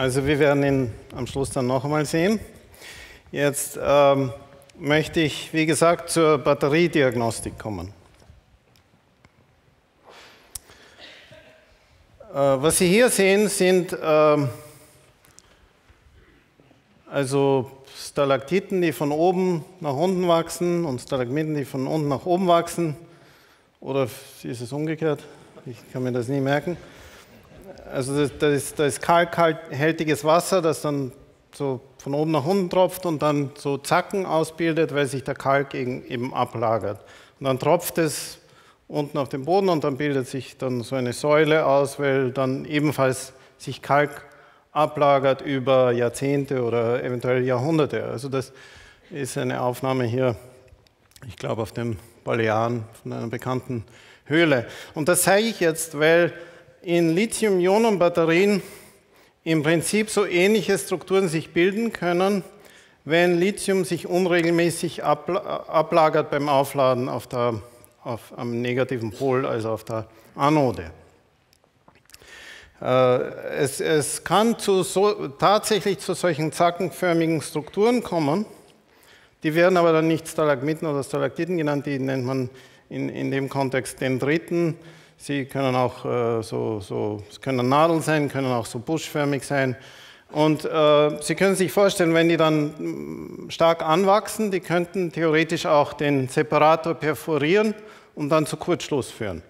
Also wir werden ihn am Schluss dann noch einmal sehen. Jetzt ähm, möchte ich, wie gesagt, zur Batteriediagnostik kommen. Äh, was Sie hier sehen, sind ähm, also Stalaktiten, die von oben nach unten wachsen und Stalagmiten, die von unten nach oben wachsen. Oder ist es umgekehrt? Ich kann mir das nie merken. Also das, ist, das ist kalkhaltiges Wasser, das dann so von oben nach unten tropft und dann so Zacken ausbildet, weil sich der Kalk eben ablagert. Und dann tropft es unten auf den Boden und dann bildet sich dann so eine Säule aus, weil dann ebenfalls sich Kalk ablagert über Jahrzehnte oder eventuell Jahrhunderte. Also das ist eine Aufnahme hier, ich glaube auf den Balearen von einer bekannten Höhle. Und das zeige ich jetzt, weil in Lithium-Ionen-Batterien im Prinzip so ähnliche Strukturen sich bilden können, wenn Lithium sich unregelmäßig ablagert beim Aufladen auf der, auf, am negativen Pol, also auf der Anode. Äh, es, es, kann zu so, tatsächlich zu solchen zackenförmigen Strukturen kommen. Die werden aber dann nicht Stalagmiten oder Stalaktiten genannt, die nennt man in, in dem Kontext Dendriten. Sie können auch äh, so, so, es können Nadeln sein, können auch so buschförmig sein. Und äh, Sie können sich vorstellen, wenn die dann mm, stark anwachsen, die könnten theoretisch auch den Separator perforieren und dann zu Kurzschluss führen.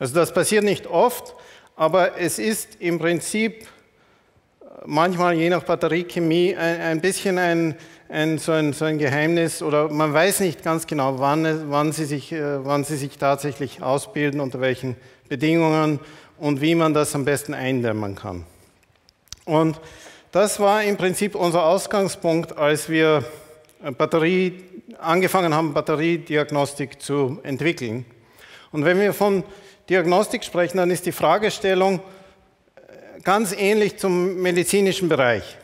Also das passiert nicht oft, aber es ist im Prinzip manchmal je nach Batteriechemie ein, ein bisschen ein, ein, so, ein, so ein Geheimnis oder man weiß nicht ganz genau, wann, wann, sie sich, äh, wann sie sich tatsächlich ausbilden, unter welchen Bedingungen und wie man das am besten eindämmen kann. Und das war im Prinzip unser Ausgangspunkt, als wir Batterie, angefangen haben, Batteriediagnostik zu entwickeln. Und wenn wir von Diagnostik sprechen, dann ist die Fragestellung, ganz ähnlich zum medizinischen Bereich.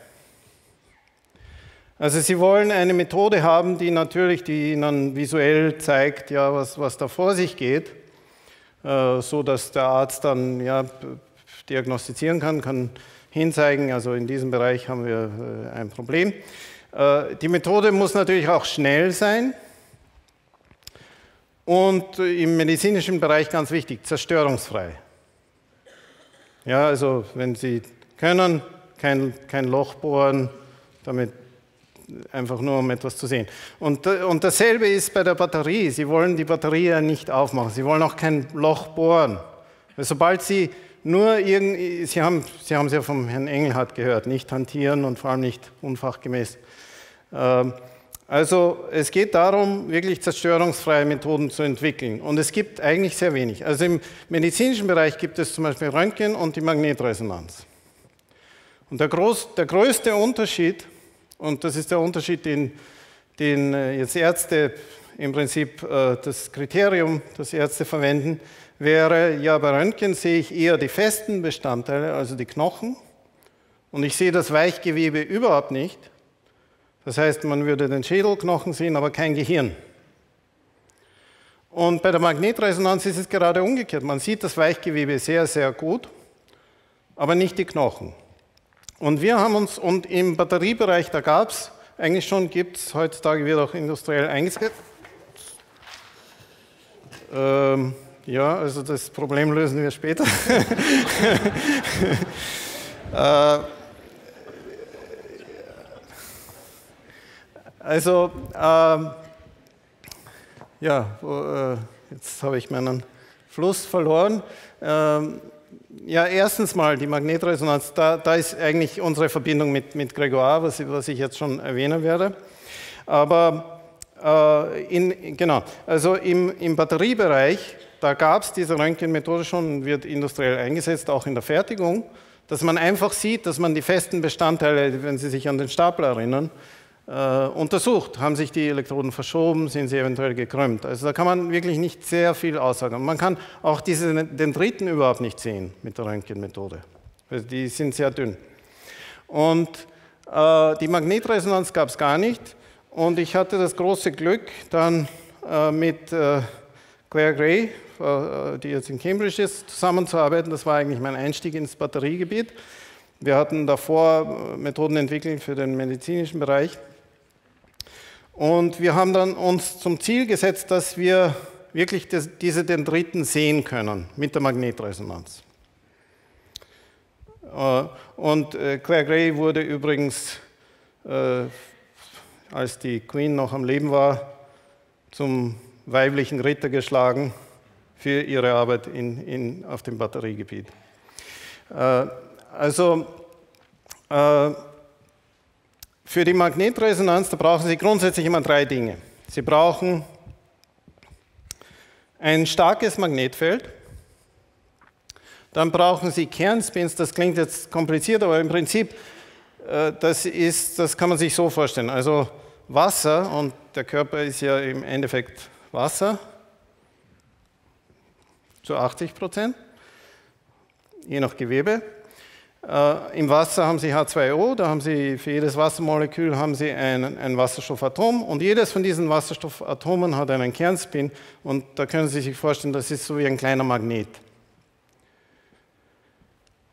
Also Sie wollen eine Methode haben, die natürlich die Ihnen visuell zeigt, ja, was, was da vor sich geht, äh, so dass der Arzt dann ja, diagnostizieren kann, kann hinzeigen, also in diesem Bereich haben wir äh, ein Problem. Äh, die Methode muss natürlich auch schnell sein und im medizinischen Bereich ganz wichtig, zerstörungsfrei. Ja, also wenn Sie können, kein, kein Loch bohren, damit einfach nur um etwas zu sehen. Und, und dasselbe ist bei der Batterie. Sie wollen die Batterie ja nicht aufmachen. Sie wollen auch kein Loch bohren. Weil sobald Sie nur irgend, Sie haben, Sie haben es ja vom Herrn Engelhardt gehört, nicht hantieren und vor allem nicht unfachgemäß. Ähm, also es geht darum, wirklich zerstörungsfreie Methoden zu entwickeln. Und es gibt eigentlich sehr wenig. Also im medizinischen Bereich gibt es zum Beispiel Röntgen und die Magnetresonanz. Und der, groß, der größte Unterschied, und das ist der Unterschied, den, den äh, jetzt Ärzte im Prinzip äh, das Kriterium, das Ärzte verwenden, wäre, ja, bei Röntgen sehe ich eher die festen Bestandteile, also die Knochen, und ich sehe das Weichgewebe überhaupt nicht. Das heißt, man würde den Schädelknochen sehen, aber kein Gehirn. Und bei der Magnetresonanz ist es gerade umgekehrt. Man sieht das Weichgewebe sehr, sehr gut, aber nicht die Knochen. Und wir haben uns, und im Batteriebereich, da gab es eigentlich schon, gibt es, heutzutage wird auch industriell eingesetzt. Ähm, ja, also das Problem lösen wir später. äh, Also, ähm, ja, äh, jetzt habe ich meinen Fluss verloren. Ähm, ja, erstens mal die Magnetresonanz, da, da, ist eigentlich unsere Verbindung mit, mit Gregoire, was, was ich jetzt schon erwähnen werde. Aber äh, in, genau, also im, im Batteriebereich, da gab es diese Röntgenmethode schon, wird industriell eingesetzt, auch in der Fertigung, dass man einfach sieht, dass man die festen Bestandteile, wenn Sie sich an den Stapler erinnern, äh, untersucht. Haben sich die Elektroden verschoben, sind sie eventuell gekrümmt? Also da kann man wirklich nicht sehr viel aussagen. Man kann auch diese, den dritten überhaupt nicht sehen mit der Röntgenmethode. Also die sind sehr dünn. Und äh, die Magnetresonanz gab es gar nicht. Und ich hatte das große Glück, dann äh, mit äh, Claire Gray, äh, die jetzt in Cambridge ist, zusammenzuarbeiten. Das war eigentlich mein Einstieg ins Batteriegebiet. Wir hatten davor Methoden entwickelt für den medizinischen Bereich. Und wir haben dann uns zum Ziel gesetzt, dass wir wirklich das, diese Dendriten sehen können mit der Magnetresonanz. Äh, und äh, Claire Gray wurde übrigens, äh, als die Queen noch am Leben war, zum weiblichen Ritter geschlagen für ihre Arbeit in, in, auf dem Batteriegebiet. Also für die Magnetresonanz, da brauchen Sie grundsätzlich immer drei Dinge. Sie brauchen ein starkes Magnetfeld, dann brauchen Sie Kernspins, das klingt jetzt kompliziert, aber im Prinzip, äh, das, ist, das kann man sich so vorstellen. Also Wasser, und der Körper ist ja im Endeffekt Wasser, zu 80 Prozent, je nach Gewebe. Äh, Im Wasser haben Sie H2O, da haben Sie für jedes Wassermolekül haben Sie ein, ein Wasserstoffatom und jedes von diesen Wasserstoffatomen hat einen Kernspin und da können Sie sich vorstellen, das ist so wie ein kleiner Magnet.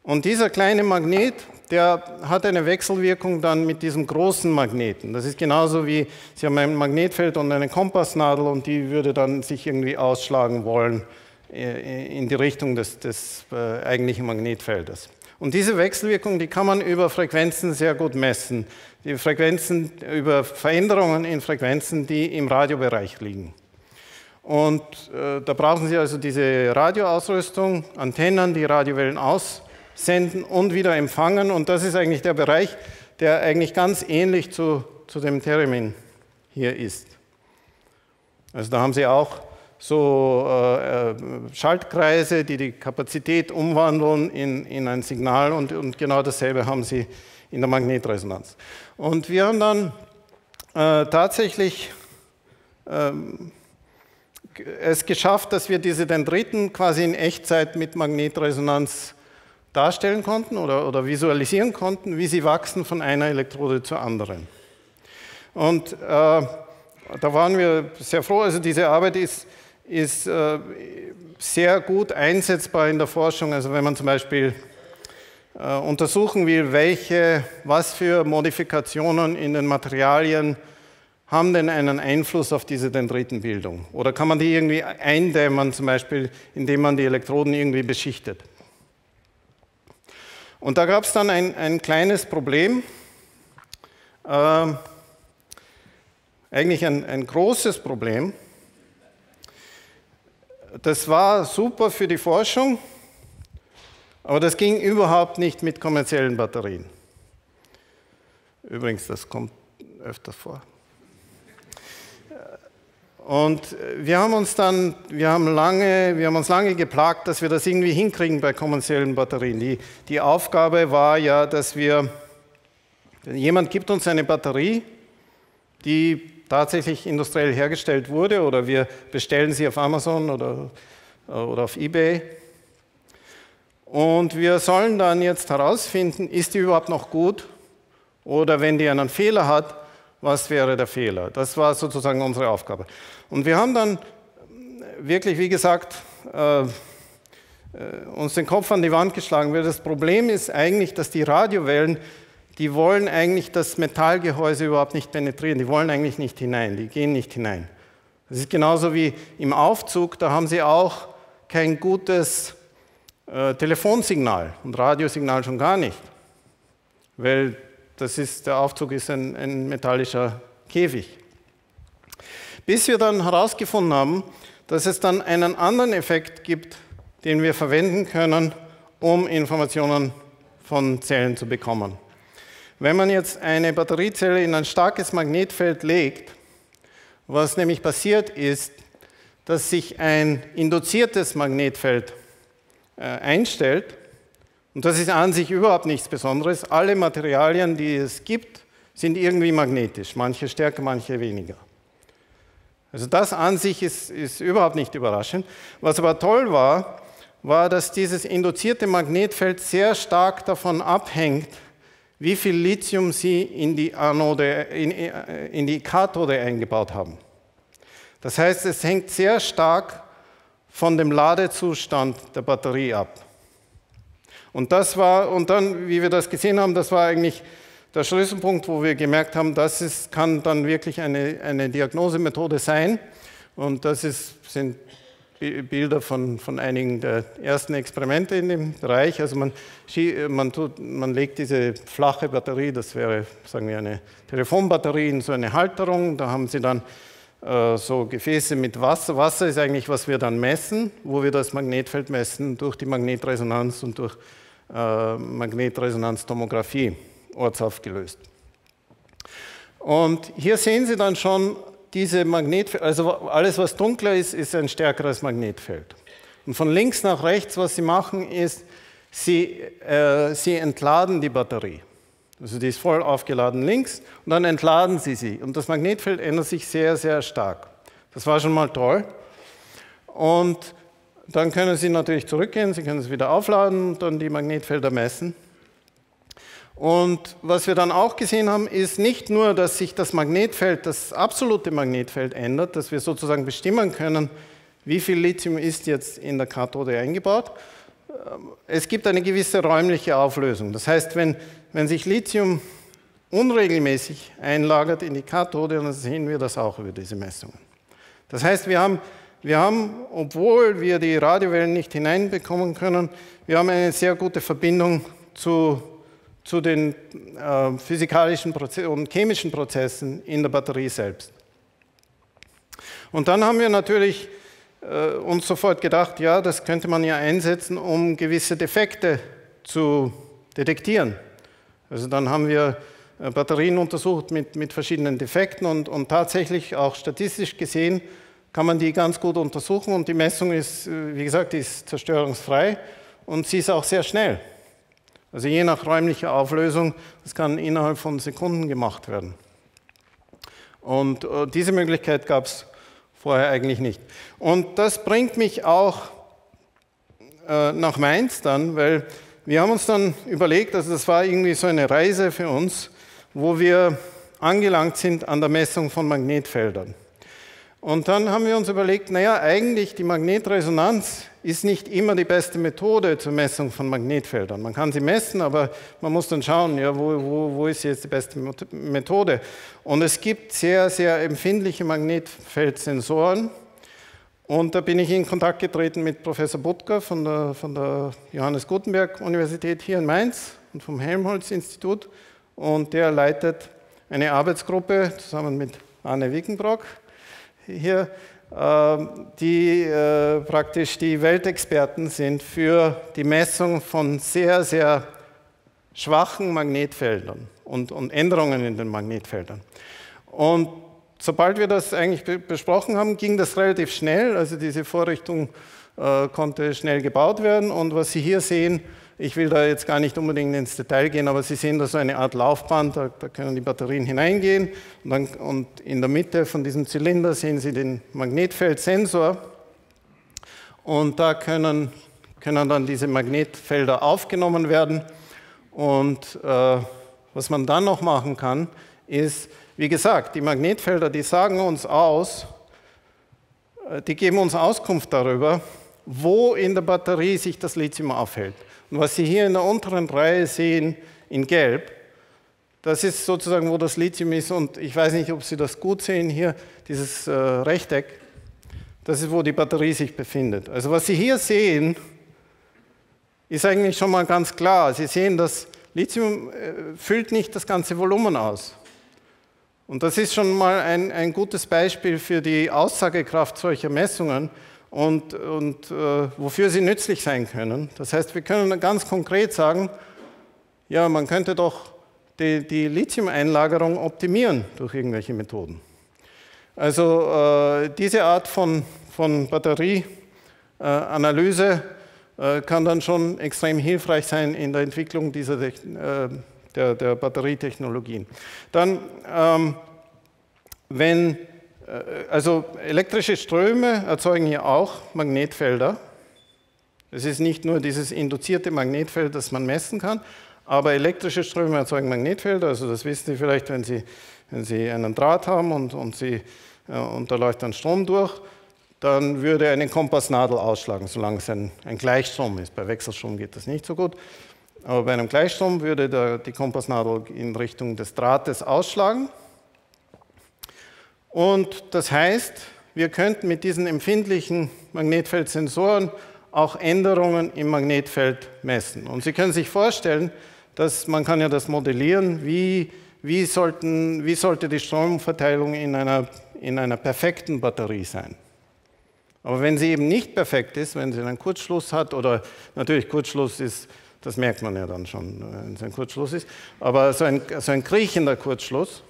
Und dieser kleine Magnet, der hat eine Wechselwirkung dann mit diesem großen Magneten. Das ist genauso wie, Sie haben ein Magnetfeld und eine Kompassnadel und die würde dann sich irgendwie ausschlagen wollen äh, in die Richtung des, des äh, eigentlichen Magnetfeldes. Und diese Wechselwirkung, die kann man über Frequenzen sehr gut messen. Die Frequenzen, über Veränderungen in Frequenzen, die im Radiobereich liegen. Und äh, da brauchen Sie also diese Radioausrüstung, Antennen, die Radiowellen aussenden und wieder empfangen. Und das ist eigentlich der Bereich, der eigentlich ganz ähnlich zu, zu dem Theremin hier ist. Also da haben Sie auch so äh, äh, Schaltkreise, die die Kapazität umwandeln in, in ein Signal und, und, genau dasselbe haben sie in der Magnetresonanz. Und wir haben dann äh, tatsächlich ähm, es geschafft, dass wir diese Dendriten quasi in Echtzeit mit Magnetresonanz darstellen konnten oder, oder visualisieren konnten, wie sie wachsen von einer Elektrode zur anderen. Und äh, da waren wir sehr froh, also diese Arbeit ist ist äh, sehr gut einsetzbar in der Forschung. Also wenn man zum Beispiel äh, untersuchen will, welche, was für Modifikationen in den Materialien haben denn einen Einfluss auf diese Dendritenbildung? Oder kann man die irgendwie eindämmen, zum Beispiel, indem man die Elektroden irgendwie beschichtet? Und da gab es dann ein, ein, kleines Problem, äh, eigentlich ein, ein großes Problem. Das war super für die Forschung, aber das ging überhaupt nicht mit kommerziellen Batterien. Übrigens, das kommt öfter vor. Und wir haben uns dann, wir haben lange, wir haben uns lange geplagt, dass wir das irgendwie hinkriegen bei kommerziellen Batterien. Die, die Aufgabe war ja, dass wir, jemand gibt uns eine Batterie, die tatsächlich industriell hergestellt wurde oder wir bestellen sie auf Amazon oder, oder auf eBay. Und wir sollen dann jetzt herausfinden, ist die überhaupt noch gut oder wenn die einen Fehler hat, was wäre der Fehler? Das war sozusagen unsere Aufgabe. Und wir haben dann wirklich, wie gesagt, äh, äh uns den Kopf an die Wand geschlagen. Das Problem ist eigentlich, dass die Radiowellen die wollen eigentlich das Metallgehäuse überhaupt nicht penetrieren, die wollen eigentlich nicht hinein, die gehen nicht hinein. Das ist genauso wie im Aufzug, da haben sie auch kein gutes äh, Telefonsignal und Radiosignal schon gar nicht, weil das ist, der Aufzug ist ein, ein metallischer Käfig. Bis wir dann herausgefunden haben, dass es dann einen anderen Effekt gibt, den wir verwenden können, um Informationen von Zellen zu bekommen. Wenn man jetzt eine Batteriezelle in ein starkes Magnetfeld legt, was nämlich passiert ist, dass sich ein induziertes Magnetfeld äh, einstellt, und das ist an sich überhaupt nichts Besonderes. Alle Materialien, die es gibt, sind irgendwie magnetisch, manche stärker, manche weniger. Also das an sich ist, ist überhaupt nicht überraschend. Was aber toll war, war, dass dieses induzierte Magnetfeld sehr stark davon abhängt, wie viel Lithium Sie in die, Anode, in, in die Kathode eingebaut haben. Das heißt, es hängt sehr stark von dem Ladezustand der Batterie ab. Und das war, und dann, wie wir das gesehen haben, das war eigentlich der Schlüsselpunkt, wo wir gemerkt haben, das ist, kann dann wirklich eine, eine Diagnosemethode sein. Und das ist, sind Bilder von, von einigen der ersten Experimente in dem Bereich. Also man, man, tut, man legt diese flache Batterie, das wäre, sagen wir, eine Telefonbatterie in so eine Halterung. Da haben sie dann äh, so Gefäße mit Wasser. Wasser ist eigentlich, was wir dann messen, wo wir das Magnetfeld messen durch die Magnetresonanz und durch äh, Magnetresonanztomographie ortsaufgelöst. Und hier sehen Sie dann schon diese Magnetfeld, also alles, was dunkler ist, ist ein stärkeres Magnetfeld. Und von links nach rechts, was Sie machen, ist, Sie, äh, Sie entladen die Batterie. Also die ist voll aufgeladen links und dann entladen Sie sie. Und das Magnetfeld ändert sich sehr, sehr stark. Das war schon mal toll. Und dann können Sie natürlich zurückgehen, Sie können es wieder aufladen und dann die Magnetfelder messen. Und was wir dann auch gesehen haben, ist nicht nur, dass sich das Magnetfeld, das absolute Magnetfeld ändert, dass wir sozusagen bestimmen können, wie viel Lithium ist jetzt in der Kathode eingebaut. Es gibt eine gewisse räumliche Auflösung. Das heißt, wenn, wenn sich Lithium unregelmäßig einlagert in die Kathode, dann sehen wir das auch über diese Messungen. Das heißt, wir haben, wir haben, obwohl wir die Radiowellen nicht hineinbekommen können, wir haben eine sehr gute Verbindung zu zu den äh, physikalischen Proze und chemischen Prozessen in der Batterie selbst. Und dann haben wir natürlich äh, uns sofort gedacht, ja, das könnte man ja einsetzen, um gewisse Defekte zu detektieren. Also dann haben wir äh, Batterien untersucht mit, mit verschiedenen Defekten und, und tatsächlich auch statistisch gesehen kann man die ganz gut untersuchen und die Messung ist, äh, wie gesagt, ist zerstörungsfrei und sie ist auch sehr schnell. Also je nach räumlicher Auflösung, das kann innerhalb von Sekunden gemacht werden. Und äh, diese Möglichkeit gab es vorher eigentlich nicht. Und das bringt mich auch äh, nach Mainz dann, weil wir haben uns dann überlegt, also das war irgendwie so eine Reise für uns, wo wir angelangt sind an der Messung von Magnetfeldern. Und dann haben wir uns überlegt, naja, eigentlich die Magnetresonanz ist nicht immer die beste Methode zur Messung von Magnetfeldern. Man kann sie messen, aber man muss dann schauen, ja, wo, wo, wo ist jetzt die beste Methode. Und es gibt sehr, sehr empfindliche Magnetfeldsensoren. Und da bin ich in Kontakt getreten mit Professor Butker von der, von der Johannes Gutenberg Universität hier in Mainz und vom Helmholtz-Institut. Und der leitet eine Arbeitsgruppe zusammen mit Arne Wickenbrock hier, ähm, die äh, praktisch die Weltexperten sind für die Messung von sehr, sehr schwachen Magnetfeldern und, Änderungen in den Magnetfeldern. Und sobald wir das eigentlich besprochen haben, ging das relativ schnell. Also diese Vorrichtung äh, konnte schnell gebaut werden. Und was Sie hier sehen, ich will da jetzt gar nicht unbedingt ins Detail gehen, aber Sie sehen da so eine Art Laufband, da, da können die Batterien hineingehen und, dann, und, in der Mitte von diesem Zylinder sehen Sie den Magnetfeldsensor und da können, können dann diese Magnetfelder aufgenommen werden und äh, was man dann noch machen kann, ist, wie gesagt, die Magnetfelder, die sagen uns aus, äh, die geben uns Auskunft darüber, wo in der Batterie sich das Lithium aufhält. Und was Sie hier in der unteren Reihe sehen, in Gelb, das ist sozusagen, wo das Lithium ist. Und ich weiß nicht, ob Sie das gut sehen hier, dieses äh, Rechteck. Das ist, wo die Batterie sich befindet. Also was Sie hier sehen, ist eigentlich schon mal ganz klar. Sie sehen, das Lithium äh, füllt nicht das ganze Volumen aus. Und das ist schon mal ein, ein gutes Beispiel für die Aussagekraft solcher Messungen, und, und äh, wofür sie nützlich sein können. Das heißt, wir können ganz konkret sagen, ja, man könnte doch die, die Lithium-Einlagerung optimieren durch irgendwelche Methoden. Also äh, diese Art von, von Batterieanalyse äh, kann dann schon extrem hilfreich sein in der Entwicklung dieser, äh, der, der Batterietechnologien. Dann, ähm, wenn äh, also elektrische Ströme erzeugen ja auch Magnetfelder. Es ist nicht nur dieses induzierte Magnetfeld, das man messen kann, aber elektrische Ströme erzeugen Magnetfelder. Also das wissen Sie vielleicht, wenn Sie, wenn Sie einen Draht haben und, und, Sie, äh, und da läuft dann Strom durch. dann würde eine Kompassnadel ausschlagen, solange es ein, ein Gleichstrom ist. Bei Wechselstrom geht das nicht so gut. Aber bei einem Gleichstrom würde der, die Kompassnadel in Richtung des Drahtes ausschlagen. Und das heißt, wir könnten mit diesen empfindlichen Magnetfeldsensoren auch Änderungen im Magnetfeld messen. Und Sie können sich vorstellen, dass man kann ja das modellieren, wie, wie, sollten, wie sollte die Stromverteilung in einer, in einer perfekten Batterie sein. Aber wenn sie eben nicht perfekt ist, wenn sie einen Kurzschluss hat, oder natürlich Kurzschluss ist, das merkt man ja dann schon, wenn es ein Kurzschluss ist, aber so ein, so ein kriechender Kurzschluss,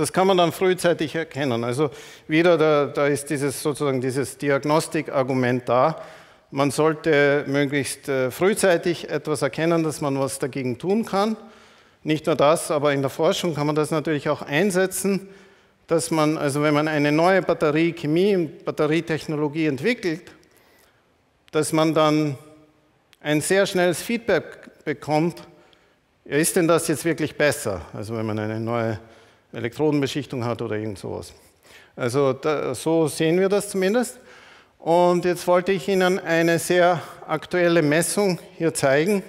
das kann man dann frühzeitig erkennen. Also wieder, da, da ist dieses sozusagen dieses Diagnostikargument da. Man sollte möglichst äh, frühzeitig etwas erkennen, dass man was dagegen tun kann. Nicht nur das, aber in der Forschung kann man das natürlich auch einsetzen, dass man, also wenn man eine neue Batterie, Chemie und Batterietechnologie entwickelt, dass man dann ein sehr schnelles Feedback bekommt, ist denn das jetzt wirklich besser? Also wenn man eine neue Elektrodenbeschichtung hat oder irgend sowas. Also da, so sehen wir das zumindest. Und jetzt wollte ich Ihnen eine sehr aktuelle Messung hier zeigen.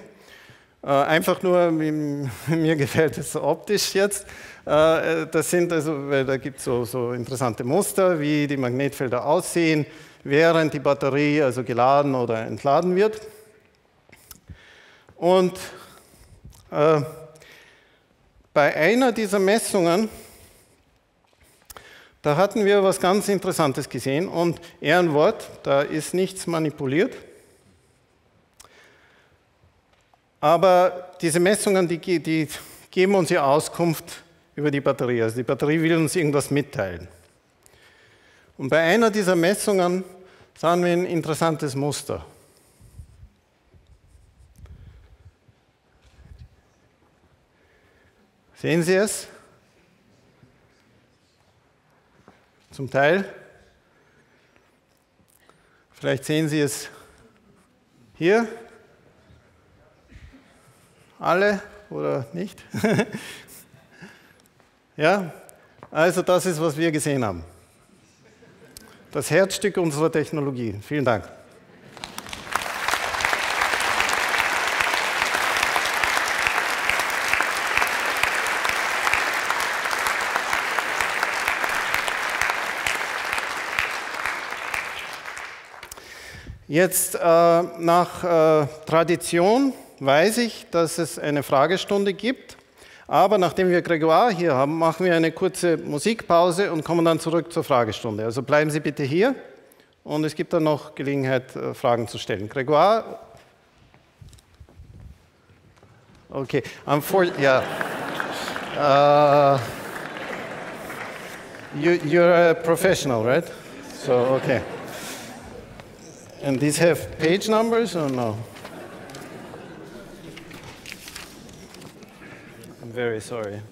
Äh, einfach nur, mir gefällt es optisch jetzt. Äh, das sind also, weil da gibt es so, so interessante Muster, wie die Magnetfelder aussehen, während die Batterie also geladen oder entladen wird. Und äh, bei einer dieser Messungen, da hatten wir was ganz Interessantes gesehen und Ehrenwort, da ist nichts manipuliert. Aber diese Messungen, die, die geben uns ja Auskunft über die Batterie. Also die Batterie will uns irgendwas mitteilen. Und bei einer dieser Messungen sahen wir ein interessantes Muster. Sehen Sie es? Zum Teil. Vielleicht sehen Sie es hier. Alle oder nicht? Ja, also das ist, was wir gesehen haben. Das Herzstück unserer Technologie. Vielen Dank. Jetzt äh, nach äh, Tradition weiß ich, dass es eine Fragestunde gibt. Aber nachdem wir Gregoire hier haben, machen wir eine kurze Musikpause und kommen dann zurück zur Fragestunde. Also bleiben Sie bitte hier und es gibt dann noch Gelegenheit, äh, Fragen zu stellen. Gregoire? Okay, for, yeah. Uh, you, you're a professional, right? So, okay. And these have page numbers or no? I'm very sorry.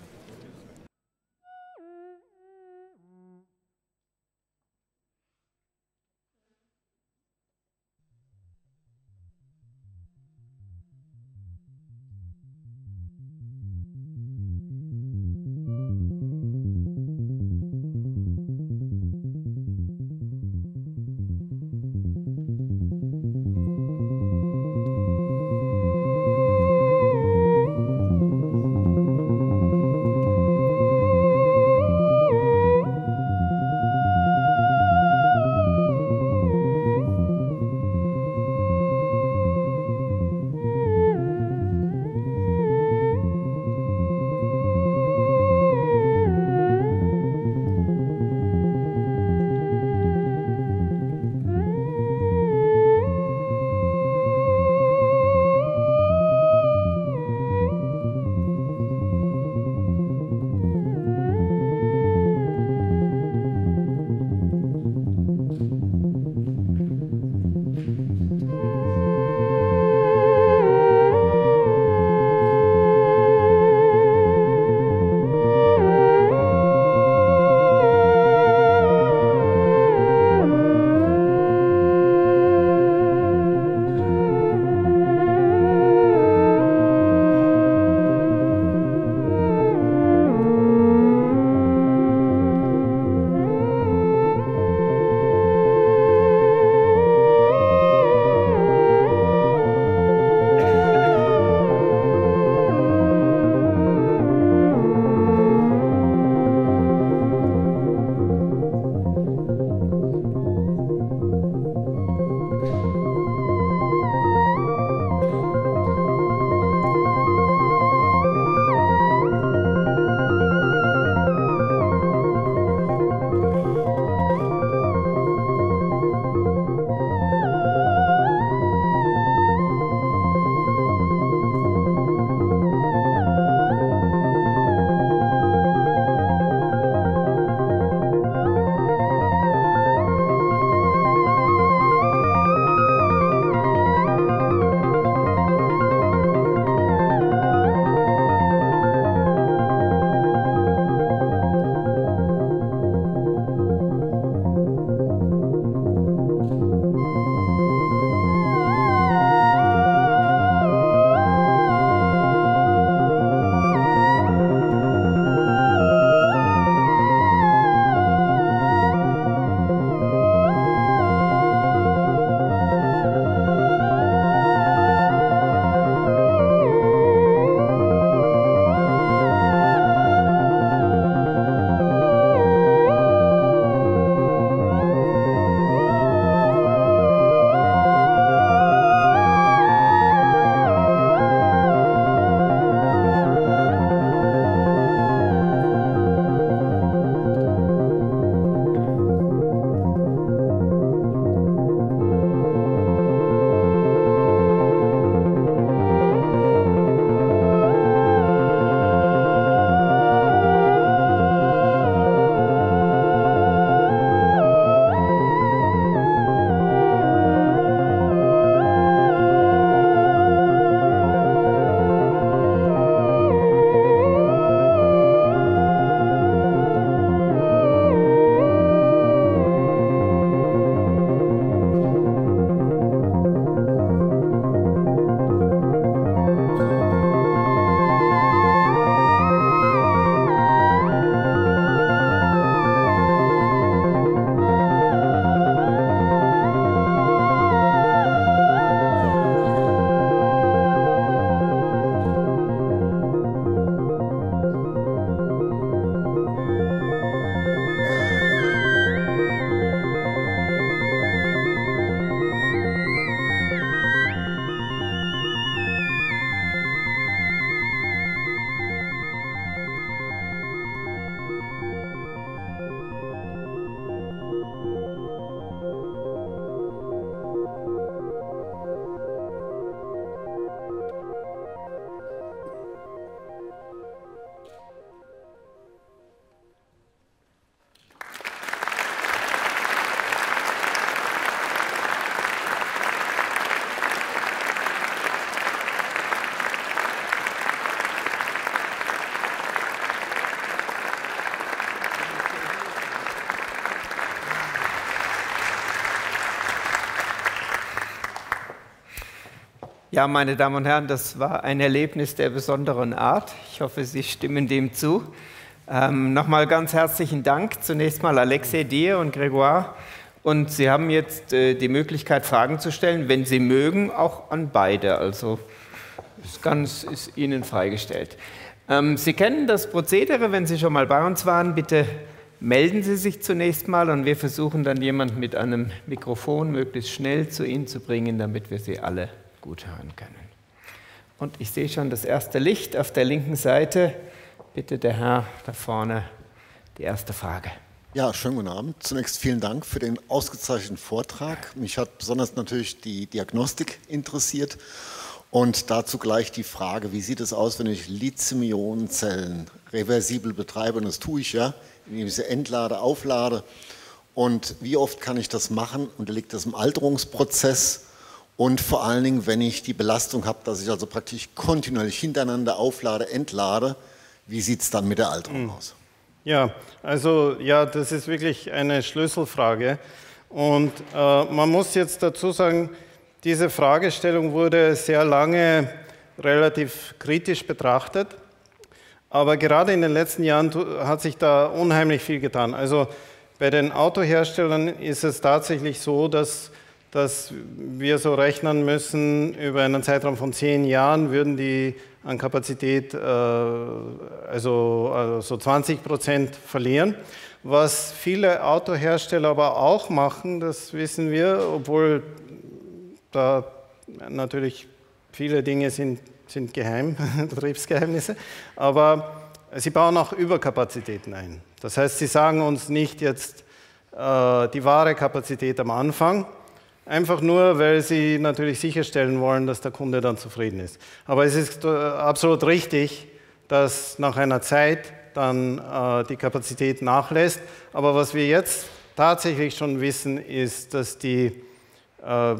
Damen, meine Damen und Herren, das war ein Erlebnis der besonderen Art. Ich hoffe, Sie stimmen dem zu. Ähm, Nochmal ganz herzlichen Dank. Zunächst mal Alexei, dir und Grégoire. Und Sie haben jetzt äh, die Möglichkeit, Fragen zu stellen, wenn Sie mögen, auch an beide. Also ist ganz ist Ihnen freigestellt. Ähm, Sie kennen das Prozedere, wenn Sie schon mal bei uns waren, bitte melden Sie sich zunächst mal und wir versuchen dann jemanden mit einem Mikrofon möglichst schnell zu Ihnen zu bringen, damit wir Sie alle gut hören können. Und ich sehe schon das erste Licht auf der linken Seite. Bitte der Herr da vorne, die erste Frage. Ja, schönen guten Abend. Zunächst vielen Dank für den ausgezeichneten Vortrag. Mich hat besonders natürlich die Diagnostik interessiert und dazu gleich die Frage, wie sieht es aus, wenn ich Lithium-Ionen-Zellen reversibel betreibe? Und das tue ich ja, indem ich sie entlade, auflade. Und wie oft kann ich das machen? Unterliegt das im Alterungsprozess? Und vor allen Dingen, wenn ich die Belastung habe, dass ich also praktisch kontinuierlich hintereinander auflade, entlade, wie sieht es dann mit der Alterung mhm. aus? Ja, also ja, das ist wirklich eine Schlüsselfrage. Und äh, man muss jetzt dazu sagen, diese Fragestellung wurde sehr lange relativ kritisch betrachtet. Aber gerade in den letzten Jahren hat sich da unheimlich viel getan. Also bei den Autoherstellern ist es tatsächlich so, dass dass wir so rechnen müssen, über einen Zeitraum von zehn Jahren würden die an Kapazität äh, also, also 20 Prozent verlieren. Was viele Autohersteller aber auch machen, das wissen wir, obwohl da natürlich viele Dinge sind, sind geheim, Betriebsgeheimnisse, aber sie bauen auch Überkapazitäten ein. Das heißt, sie sagen uns nicht jetzt äh, die wahre Kapazität am Anfang, Einfach nur, weil sie natürlich sicherstellen wollen, dass der Kunde dann zufrieden ist. Aber es ist äh, absolut richtig, dass nach einer Zeit dann äh, die Kapazität nachlässt. Aber was wir jetzt tatsächlich schon wissen, ist, dass die, äh,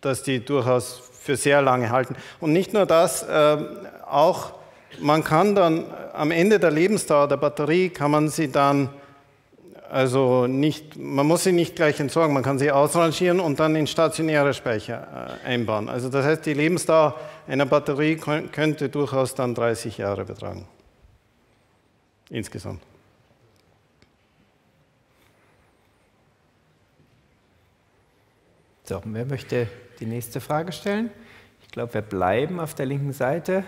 dass die durchaus für sehr lange halten. Und nicht nur das, äh, auch man kann dann am Ende der Lebensdauer der Batterie, kann man sie dann also nicht, man muss sie nicht gleich entsorgen, man kann sie ausrangieren und dann in stationäre Speicher äh, einbauen. Also das heißt, die Lebensdauer einer Batterie könnte durchaus dann 30 Jahre betragen. Insgesamt. So, wer möchte die nächste Frage stellen? Ich glaube, wir bleiben auf der linken Seite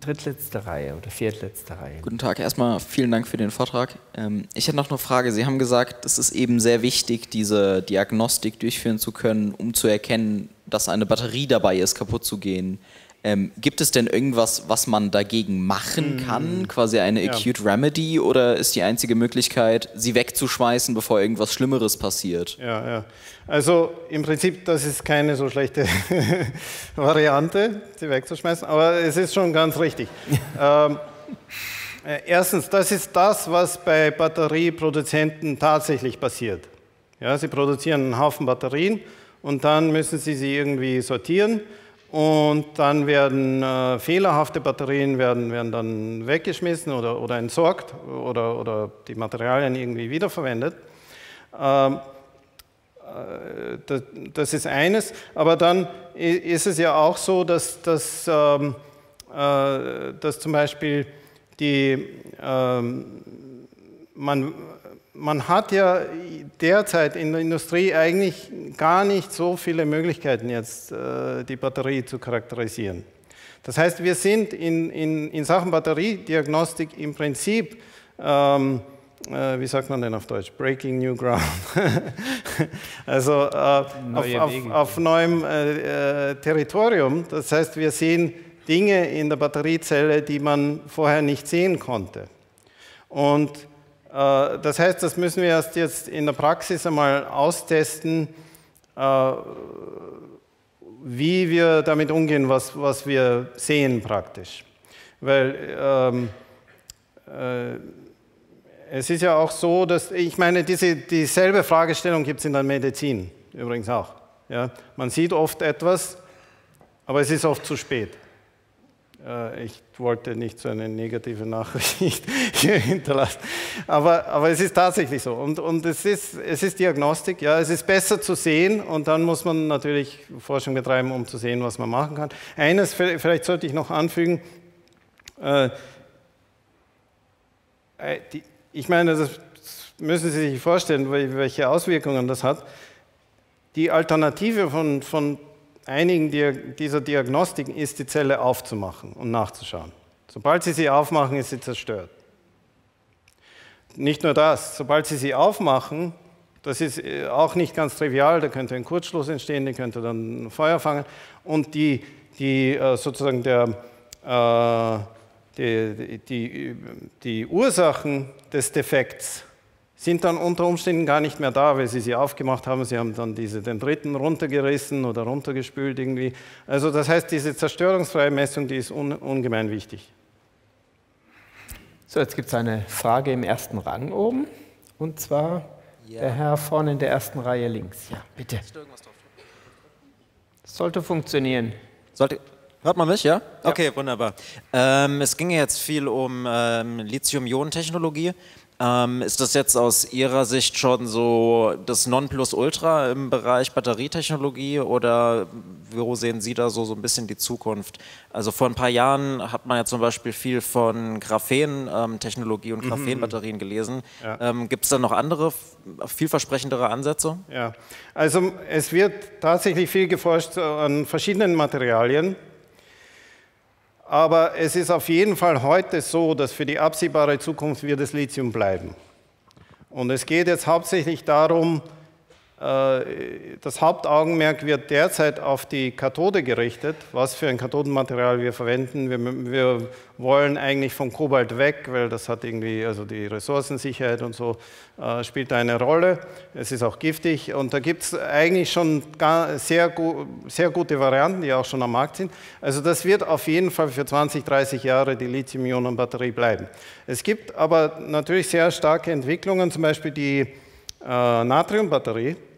drittletzte Reihe oder viertletzte Reihe. Guten Tag, erstmal vielen Dank für den Vortrag. Ähm, ich hätte noch eine Frage. Sie haben gesagt, es ist eben sehr wichtig, diese Diagnostik durchführen zu können, um zu erkennen, dass eine Batterie dabei ist, kaputt zu gehen. Ähm, gibt es denn irgendwas, was man dagegen machen hm. kann? Quasi eine ja. Acute Remedy oder ist die einzige Möglichkeit, sie wegzuschmeißen, bevor irgendwas Schlimmeres passiert? Ja, ja. Also im Prinzip, das ist keine so schlechte Variante, sie wegzuschmeißen, aber es ist schon ganz richtig. ähm, äh, erstens, das ist das, was bei Batterieproduzenten tatsächlich passiert. Ja, sie produzieren einen Haufen Batterien und dann müssen sie sie irgendwie sortieren und dann werden äh, fehlerhafte Batterien werden, werden dann weggeschmissen oder, oder entsorgt oder, oder die Materialien irgendwie wiederverwendet. Ähm, äh, das, das, ist eines, aber dann ist es ja auch so, dass, dass, ähm, äh, dass zum Beispiel die, ähm, man, man hat ja derzeit in der Industrie eigentlich gar nicht so viele Möglichkeiten, jetzt äh, die Batterie zu charakterisieren. Das heißt, wir sind in, in, in Sachen Batteriediagnostik im Prinzip, ähm, äh, wie sagt man denn auf Deutsch, breaking new ground. also äh, auf, auf, auf, neuem äh, äh, Territorium. Das heißt, wir sehen Dinge in der Batteriezelle, die man vorher nicht sehen konnte. Und das heißt, das müssen wir erst jetzt in der Praxis einmal austesten, äh, wie wir damit umgehen, was, was wir sehen praktisch. Weil ähm, äh, es ist ja auch so, dass, ich meine, diese, dieselbe Fragestellung gibt es in der Medizin übrigens auch. Ja? Man sieht oft etwas, aber es ist oft zu spät. Äh, ich wollte nicht so eine negative Nachricht hier hinterlassen. Aber, aber es ist tatsächlich so. Und, und es, ist, es ist Diagnostik, ja, es ist besser zu sehen und dann muss man natürlich Forschung betreiben, um zu sehen, was man machen kann. Eines, vielleicht sollte ich noch anfügen, äh, äh ich meine, das müssen Sie sich vorstellen, welche Auswirkungen das hat. Die Alternative von, von einigen dieser Diagnostiken ist, die Zelle aufzumachen und nachzuschauen. Sobald Sie sie aufmachen, ist sie zerstört. Nicht nur das, sobald Sie sie aufmachen, das ist äh, auch nicht ganz trivial, da könnte ein Kurzschluss entstehen, die könnte dann Feuer fangen und die, die äh, sozusagen der, äh, die, die, die Ursachen des Defekts sind dann unter Umständen gar nicht mehr da, weil sie sie aufgemacht haben. Sie haben dann diese, den dritten runtergerissen oder runtergespült irgendwie. Also das heißt, diese zerstörungsfreie Messung, die ist un, ungemein wichtig. So, jetzt gibt es eine Frage im ersten Rang oben. Und zwar ja. der Herr vorne in der ersten Reihe links. Ja, bitte. Das sollte funktionieren. Sollte, Hört man mich, ja? Okay, ja. wunderbar. Ähm, es ging jetzt viel um ähm, Lithium-Ionen-Technologie. Ähm, ist das jetzt aus Ihrer Sicht schon so das Nonplusultra im Bereich Batterietechnologie oder wo sehen Sie da so, so ein bisschen die Zukunft? Also vor ein paar Jahren hat man ja zum Beispiel viel von Graphen-Technologie und mhm. Graphenbatterien gelesen. Ja. Ähm, Gibt es da noch andere, vielversprechendere Ansätze? Ja, also es wird tatsächlich viel geforscht an verschiedenen Materialien. Aber es ist auf jeden Fall heute so, dass für die absehbare Zukunft wird es Lithium bleiben. Und es geht jetzt hauptsächlich darum, das Hauptaugenmerk wird derzeit auf die Kathode gerichtet, was für ein Kathodenmaterial wir verwenden. Wir, wir, wollen eigentlich vom Kobalt weg, weil das hat irgendwie, also die Ressourcensicherheit und so äh, spielt eine Rolle. Es ist auch giftig und da gibt es eigentlich schon sehr, sehr gute Varianten, die auch schon am Markt sind. Also das wird auf jeden Fall für 20, 30 Jahre die Lithium-Ionen-Batterie bleiben. Es gibt aber natürlich sehr starke Entwicklungen, zum Beispiel die äh, Natriumbatterie äh,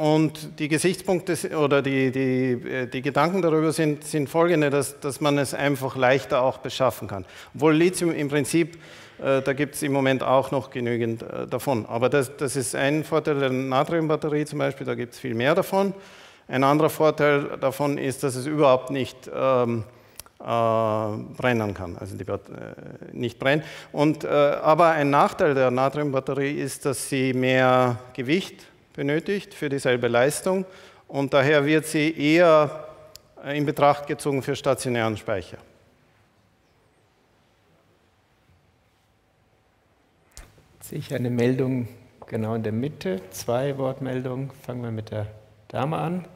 und die Gesichtspunkte oder die, die, äh, die Gedanken darüber sind, sind folgende, dass, dass man es einfach leichter auch beschaffen kann. Obwohl Lithium im Prinzip, äh, da gibt es im Moment auch noch genügend davon. Aber das, das ist ein Vorteil der Natriumbatterie zum Beispiel, da gibt es viel mehr davon. Ein anderer Vorteil davon ist, dass es überhaupt nicht ähm, äh, brennen kann, also die wird äh, nicht brennt. Und, äh, aber ein Nachteil der Natriumbatterie ist, dass sie mehr Gewicht benötigt für dieselbe Leistung und daher wird sie eher in Betracht gezogen für stationären Speicher. Jetzt sehe ich eine Meldung genau in der Mitte, zwei Wortmeldungen. Fangen wir mit der Dame an.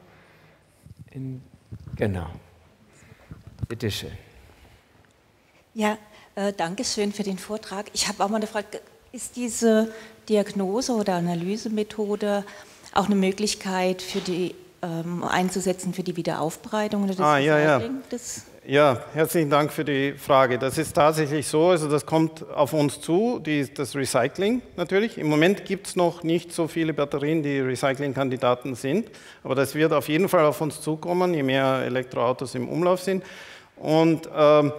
In, genau. Bitte schön. Ja, äh, danke schön für den Vortrag. Ich habe auch mal eine Frage. Ist diese Diagnose- oder Analysemethode auch eine Möglichkeit für die ähm, einzusetzen für die Wiederaufbereitung oder das ah, ja, ja. ja, herzlichen Dank für die Frage. Das ist tatsächlich so, also das kommt auf uns zu, die, das Recycling natürlich. Im Moment gibt es noch nicht so viele Batterien, die Recyclingkandidaten sind, aber das wird auf jeden Fall auf uns zukommen, je mehr Elektroautos im Umlauf sind. Und ähm,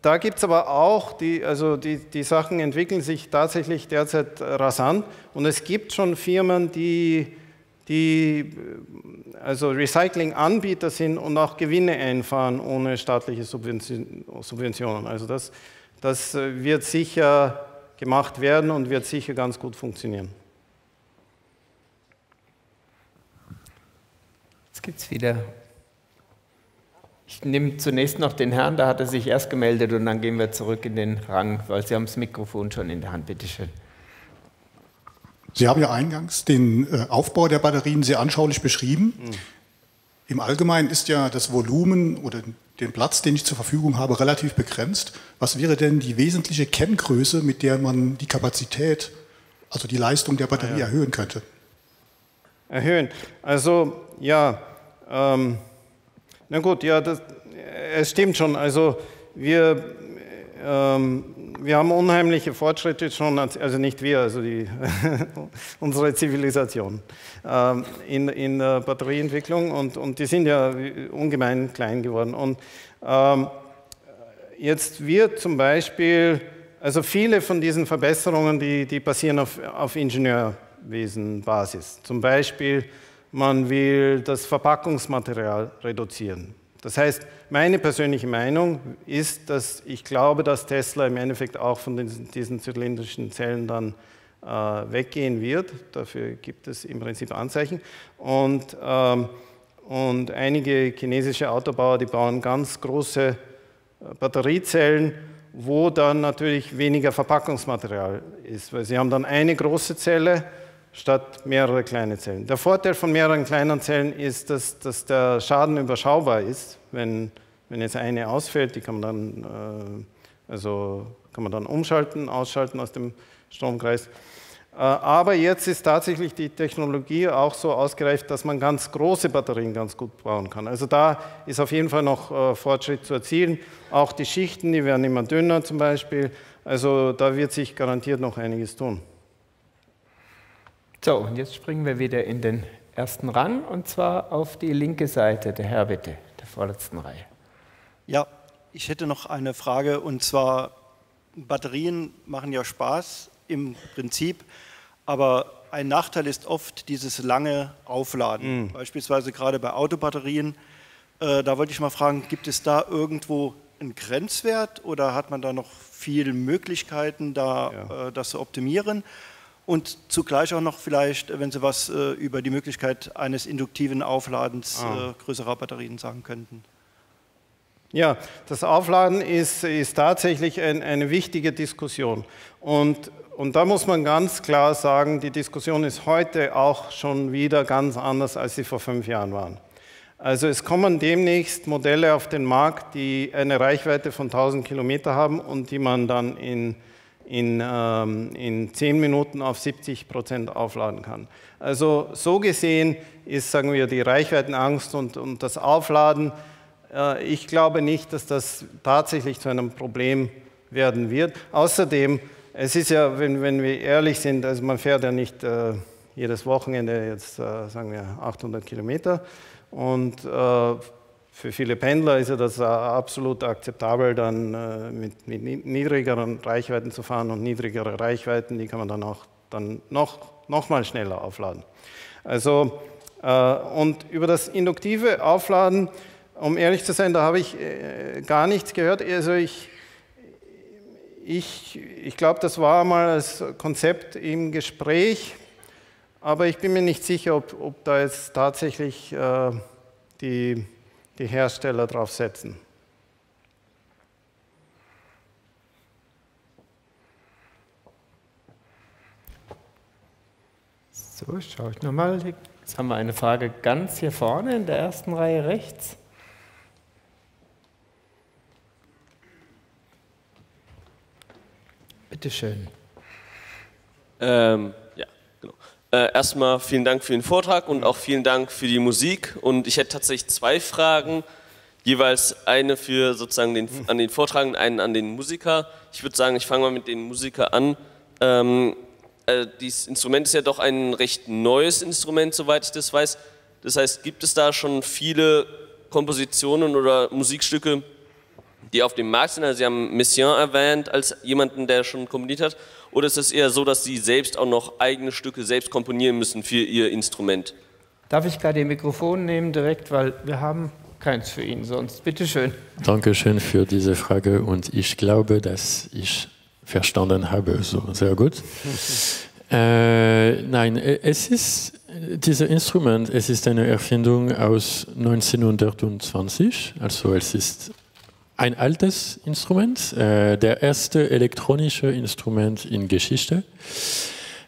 da gibt es aber auch, die, also die, die Sachen entwickeln sich tatsächlich derzeit rasant und es gibt schon Firmen, die, die also Recycling-Anbieter sind und auch Gewinne einfahren ohne staatliche Subventionen. Also das, das wird sicher gemacht werden und wird sicher ganz gut funktionieren. Jetzt gibt es wieder ich nehme zunächst noch den Herrn, da hat er sich erst gemeldet und dann gehen wir zurück in den Rang, weil Sie haben das Mikrofon schon in der Hand. Bitte schön. Sie haben ja eingangs den äh, Aufbau der Batterien sehr anschaulich beschrieben. Mhm. Im Allgemeinen ist ja das Volumen oder den Platz, den ich zur Verfügung habe, relativ begrenzt. Was wäre denn die wesentliche Kenngröße, mit der man die Kapazität, also die Leistung der Batterie ja. erhöhen könnte? Erhöhen. Also ja, ähm, na gut, ja, das, es stimmt schon. Also wir, ähm, wir haben unheimliche Fortschritte schon, also nicht wir, also die, unsere Zivilisation ähm, in, in der Batterieentwicklung und, und die sind ja ungemein klein geworden. Und ähm, jetzt wird zum Beispiel, also viele von diesen Verbesserungen, die, die basieren auf, auf Ingenieurwesenbasis. Zum Beispiel, man will das Verpackungsmaterial reduzieren. Das heißt, meine persönliche Meinung ist, dass ich glaube, dass Tesla im Endeffekt auch von diesen, zylindrischen Zellen dann äh, weggehen wird. Dafür gibt es im Prinzip Anzeichen. Und, ähm, und einige chinesische Autobauer, die bauen ganz große äh, Batteriezellen, wo dann natürlich weniger Verpackungsmaterial ist, weil sie haben dann eine große Zelle statt mehrere kleine Zellen. Der Vorteil von mehreren kleinen Zellen ist, dass, dass der Schaden überschaubar ist. Wenn, wenn jetzt eine ausfällt, die kann man dann, äh, also kann man dann umschalten, ausschalten aus dem Stromkreis. Äh, aber jetzt ist tatsächlich die Technologie auch so ausgereift, dass man ganz große Batterien ganz gut bauen kann. Also da ist auf jeden Fall noch äh, Fortschritt zu erzielen. Auch die Schichten, die werden immer dünner zum Beispiel. Also da wird sich garantiert noch einiges tun. So, und jetzt springen wir wieder in den ersten ran und zwar auf die linke Seite. Der Herr bitte, der vorletzten Reihe. Ja, ich hätte noch eine Frage und zwar, Batterien machen ja Spaß im Prinzip, aber ein Nachteil ist oft dieses lange Aufladen. Mhm. Beispielsweise gerade bei Autobatterien. Äh, da wollte ich mal fragen, gibt es da irgendwo einen Grenzwert oder hat man da noch viele Möglichkeiten, da ja. äh, das zu optimieren? Und zugleich auch noch vielleicht, wenn Sie was äh, über die Möglichkeit eines induktiven Aufladens ah. äh, größerer Batterien sagen könnten. Ja, das Aufladen ist, ist tatsächlich ein, eine wichtige Diskussion. Und, und da muss man ganz klar sagen, die Diskussion ist heute auch schon wieder ganz anders, als sie vor fünf Jahren waren. Also es kommen demnächst Modelle auf den Markt, die eine Reichweite von 1000 Kilometer haben und die man dann in in, ähm, in 10 Minuten auf 70 Prozent aufladen kann. Also so gesehen ist, sagen wir, die Reichweitenangst und, und das Aufladen, äh, ich glaube nicht, dass das tatsächlich zu einem Problem werden wird. Außerdem, es ist ja, wenn, wenn wir ehrlich sind, also man fährt ja nicht äh, jedes Wochenende jetzt, äh, sagen wir, 800 Kilometer und äh, für viele Pendler ist ja das absolut akzeptabel, dann äh, mit, mit, niedrigeren Reichweiten zu fahren und niedrigere Reichweiten, die kann man dann auch dann noch, noch mal schneller aufladen. Also, äh, und über das induktive Aufladen, um ehrlich zu sein, da habe ich äh, gar nichts gehört. Also ich, ich, ich glaube, das war mal als Konzept im Gespräch, aber ich bin mir nicht sicher, ob, ob da jetzt tatsächlich äh, die die Hersteller drauf setzen. So, schaue ich nochmal. Jetzt haben wir eine Frage ganz hier vorne in der ersten Reihe rechts. Bitte schön. Ähm, äh, erstmal vielen Dank für den Vortrag und auch vielen Dank für die Musik. Und ich hätte tatsächlich zwei Fragen, jeweils eine für sozusagen den, an den Vortragenden, einen an den Musiker. Ich würde sagen, ich fange mal mit dem Musiker an. Ähm, äh, dieses Instrument ist ja doch ein recht neues Instrument, soweit ich das weiß. Das heißt, gibt es da schon viele Kompositionen oder Musikstücke, die auf dem Markt sind? Also Sie haben Messiaen erwähnt als jemanden, der schon komponiert hat. Oder ist es eher so, dass Sie selbst auch noch eigene Stücke selbst komponieren müssen für Ihr Instrument? Darf ich gerade Ihr Mikrofon nehmen direkt, weil wir haben keins für ihn sonst. Bitte schön. Dankeschön für diese Frage und ich glaube, dass ich verstanden habe. So, sehr gut. äh, nein, es ist dieses Instrument, es ist eine Erfindung aus 1920, also es ist ein altes Instrument, äh, der erste elektronische Instrument in Geschichte.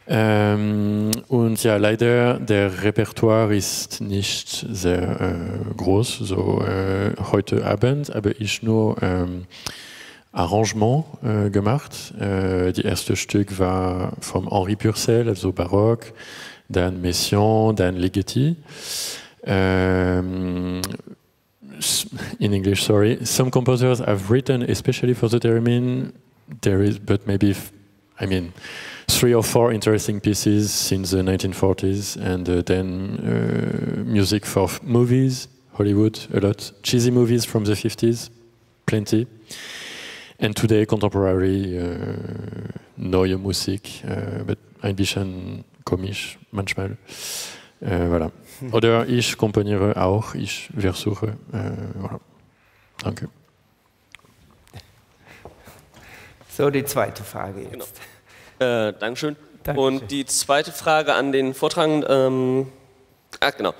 Ähm, und ja, leider der Repertoire ist nicht sehr äh, groß, so äh, heute Abend habe ich nur ähm, Arrangement äh, gemacht. Äh, die erste Stück war vom Henri Purcell, also Barock, dann Messiaen, dann Ligeti. Ähm, in English, sorry. Some composers have written, especially for the theremin, there is, but maybe, I mean, three or four interesting pieces since the 1940s, and uh, then uh, music for movies, Hollywood, a lot. Cheesy movies from the 50s, plenty. And today, contemporary uh, neue Musik, uh, but ein bisschen komisch manchmal. Äh, voilà. Oder ich komponiere auch, ich versuche. Äh, voilà. Danke. So, die zweite Frage jetzt. Genau. Äh, Dankeschön. Dankeschön. Und die zweite Frage an den Vortragenden. Ähm, ah, genau.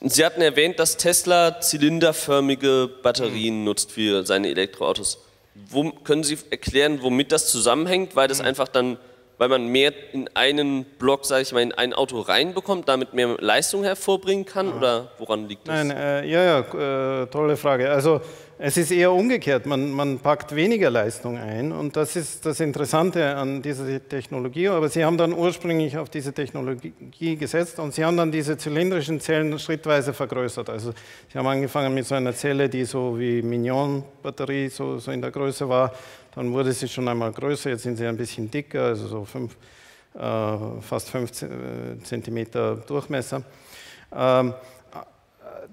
Sie hatten erwähnt, dass Tesla zylinderförmige Batterien mhm. nutzt für seine Elektroautos. Wo, können Sie erklären, womit das zusammenhängt? Weil das mhm. einfach dann, weil man mehr in einen Block, sage ich mal, in ein Auto reinbekommt, damit mehr Leistung hervorbringen kann? Mhm. Oder woran liegt das? Nein, äh, ja, ja, äh, tolle Frage. Also es ist eher umgekehrt. Man, man, packt weniger Leistung ein und das ist das Interessante an dieser Technologie. Aber Sie haben dann ursprünglich auf diese Technologie gesetzt und Sie haben dann diese zylindrischen Zellen schrittweise vergrößert. Also Sie haben angefangen mit so einer Zelle, die so wie Mignon-Batterie so, so, in der Größe war. Dann wurde sie schon einmal größer, jetzt sind sie ein bisschen dicker, also so fünf, äh, fast 5 Zentimeter Durchmesser. Ähm,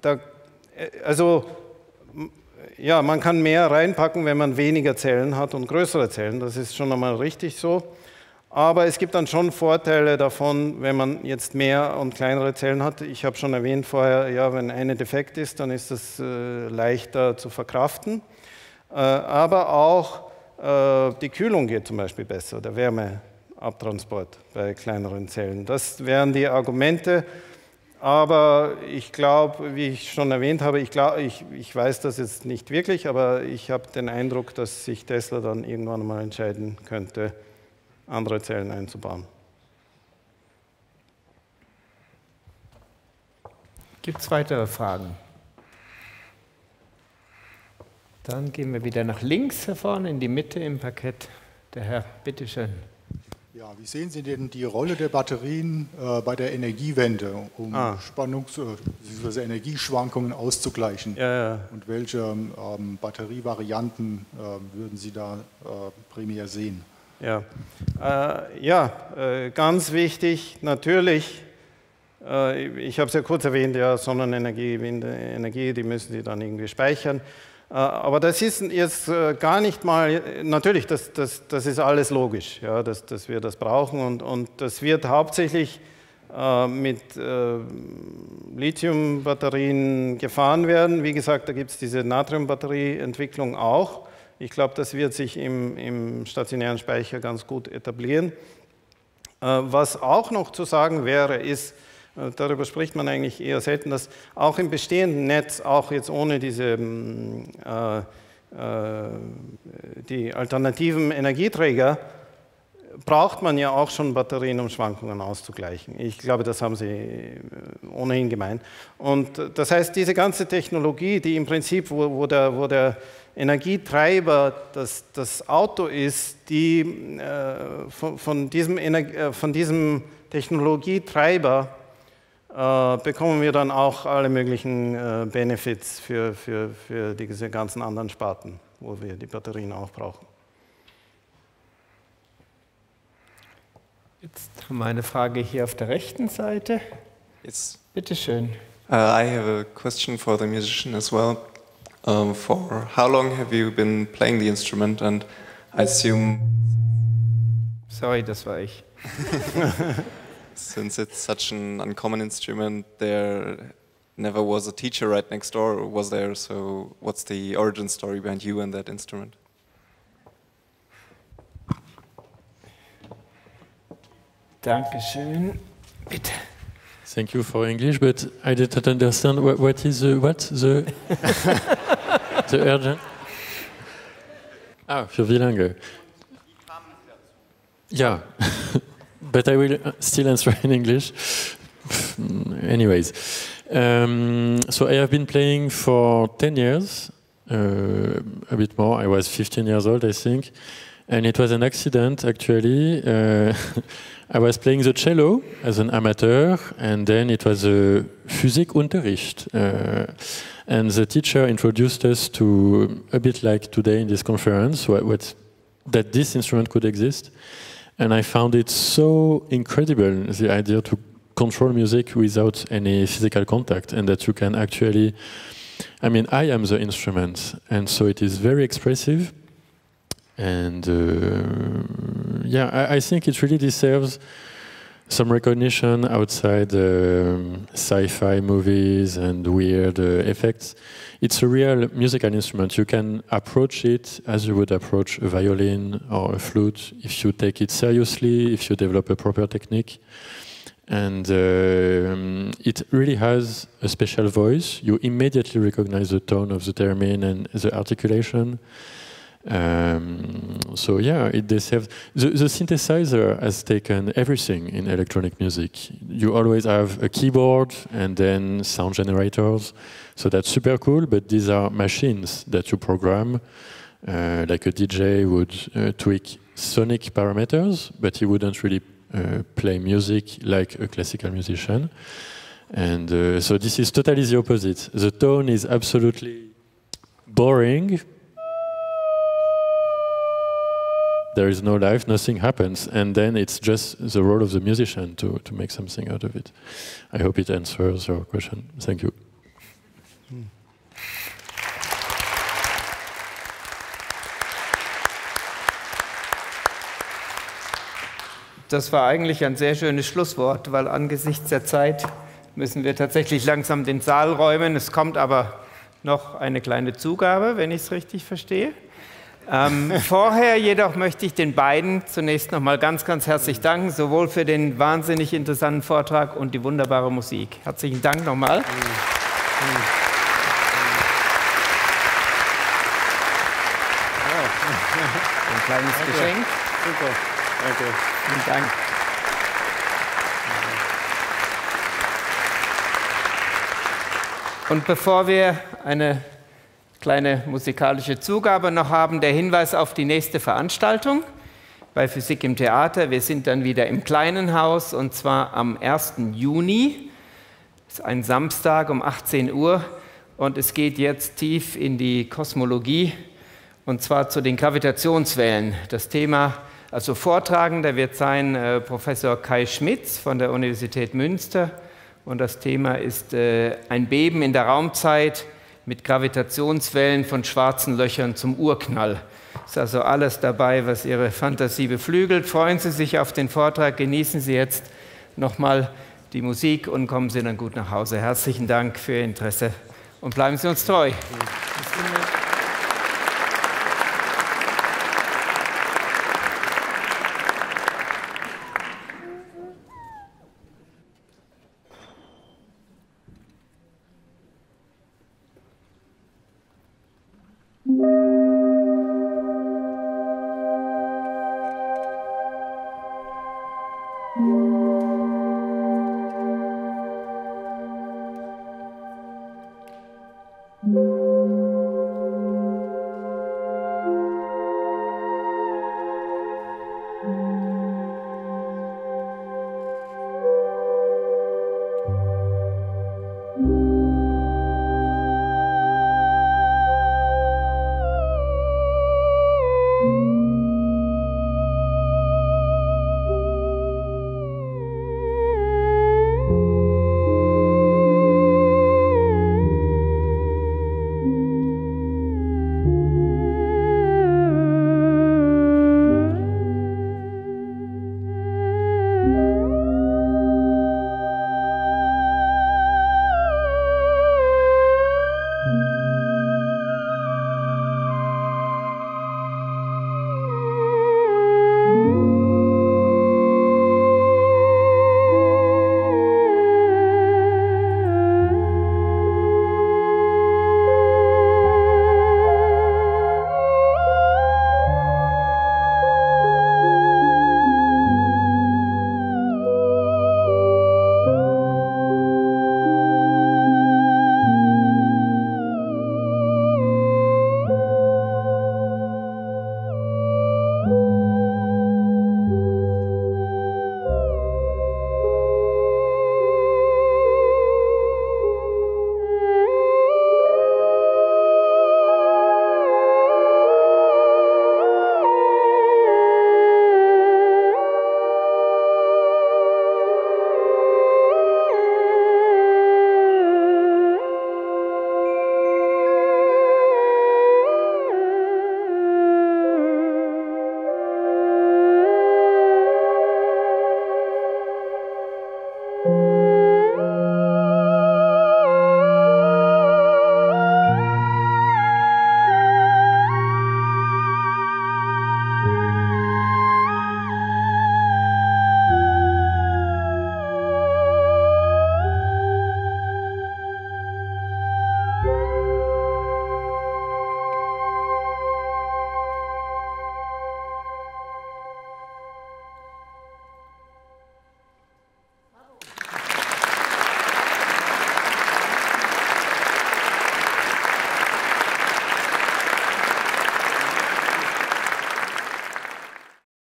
da, äh, also ja, man kann mehr reinpacken, wenn man weniger Zellen hat und größere Zellen. Das ist schon einmal richtig so. Aber es gibt dann schon Vorteile davon, wenn man jetzt mehr und kleinere Zellen hat. Ich habe schon erwähnt vorher, ja, wenn eine defekt ist, dann ist das äh, leichter zu verkraften. Äh, aber auch äh, die Kühlung geht zum Beispiel besser, der Wärmeabtransport bei kleineren Zellen. Das wären die Argumente. Aber ich glaube, wie ich schon erwähnt habe, ich, glaub, ich, ich weiß das jetzt nicht wirklich, aber ich habe den Eindruck, dass sich Tesla dann irgendwann mal entscheiden könnte, andere Zellen einzubauen. Gibt es weitere Fragen? Dann gehen wir wieder nach links hier vorne in die Mitte im Parkett. Der Herr, bitteschön. Ja, wie sehen Sie denn die Rolle der Batterien äh, bei der Energiewende, um ah. Spannungs- bzw. Energieschwankungen auszugleichen? Ja, ja. Und welche ähm, Batterievarianten äh, würden Sie da äh, primär sehen? Ja, äh, ja äh, ganz wichtig, natürlich, äh, ich habe es ja kurz erwähnt, ja, Sonnenenergie, Windenergie, die müssen Sie dann irgendwie speichern. Äh, aber das ist jetzt äh, gar nicht mal, natürlich, das, das, das ist alles logisch, ja, dass, dass wir das brauchen und, und das wird hauptsächlich äh, mit Lithiumbatterien gefahren werden. Wie gesagt, da gibt es diese Natriumbatterieentwicklung auch. Ich glaube, das wird sich im, im stationären Speicher ganz gut etablieren. Was auch noch zu sagen wäre, ist, darüber spricht man eigentlich eher selten, dass auch im bestehenden Netz, auch jetzt ohne diese mm, äh, äh, die alternativen Energieträger, braucht man ja auch schon Batterien, um Schwankungen auszugleichen. Ich glaube, das haben Sie äh, ohnehin gemeint. Und das heißt, diese ganze Technologie, die im Prinzip, wo, wo, der, wo der, Energietreiber das, das Auto ist, die äh, von, von, diesem Ener von diesem Technologietreiber äh, bekommen wir dann auch alle möglichen äh, Benefits für, für, für diese ganzen anderen Sparten, wo wir die Batterien auch brauchen. Jetzt haben wir eine Frage hier auf der rechten Seite. Yes. Bitte schön. Uh, I have a question for the musician as well. Um, for how long have you been playing the instrument? And I assume. Sorry, das war ich. since it's such an uncommon instrument, there never was a teacher right next door, was there? So, what's the origin story behind you and that instrument? Dankeschön. Bitte. Thank you for English, but I didn't understand what, what is the, what the the urgent. Ah, für wie lange? Ja. But I will still answer in English. Anyways, um, so I have been playing for 10 years, uh, a bit more. I was 15 years old, I think. And it was an accident, actually. Uh, I was playing the cello as an amateur, and then it was a Physikunterricht. Uh, and the teacher introduced us to, a bit like today in this conference, what, what that this instrument could exist. And I found it so incredible, the idea to control music without any physical contact, and that you can actually, I mean, I am the instrument, and so it is very expressive. And uh, yeah, I, I, think it really deserves some recognition outside um, sci-fi movies and weird uh, effects. It's a real musical instrument. You can approach it as you would approach a violin or a flute if you take it seriously, if you develop a proper technique. And uh, it really has a special voice. You immediately recognize the tone of the theremin and the articulation. Um, so yeah, it deserves. The, the, synthesizer has taken everything in electronic music. You always have a keyboard and then sound generators. So that's super cool. But these are machines that you program, uh, like a DJ would uh, tweak sonic parameters, but he wouldn't really uh, play music like a classical musician. And uh, so this is totally the opposite. The tone is absolutely boring there is no life, nothing happens, and then it's just the role of the musician to, to make something out of it. I hope it answers your question. Thank you. Das war eigentlich ein sehr schönes Schlusswort, weil angesichts der Zeit müssen wir tatsächlich langsam den Saal räumen. Es kommt aber noch eine kleine Zugabe, wenn ich es richtig verstehe. Ähm, vorher jedoch möchte ich den beiden zunächst noch mal ganz, ganz herzlich danken, sowohl für den wahnsinnig interessanten Vortrag und die wunderbare Musik. Herzlichen Dank nochmal. Ein kleines. Geschenk. Super. Danke. Vielen Dank. Und bevor wir eine kleine musikalische Zugabe noch haben, der Hinweis auf die nächste Veranstaltung bei Physik im Theater. Wir sind dann wieder im kleinen Haus und zwar am 1. Juni. Das ist ein Samstag um 18 Uhr und es geht jetzt tief in die Kosmologie und zwar zu den Gravitationswellen. Das Thema, also Vortragender wird sein äh, Professor Kai Schmitz von der Universität Münster und das Thema ist äh, ein Beben in der Raumzeit mit Gravitationswellen von schwarzen Löchern zum Urknall. Ist also alles dabei, was Ihre Fantasie beflügelt. Freuen Sie sich auf den Vortrag, genießen Sie jetzt nochmal die Musik und kommen Sie dann gut nach Hause. Herzlichen Dank für Ihr Interesse und bleiben Sie uns treu. Mm-hmm.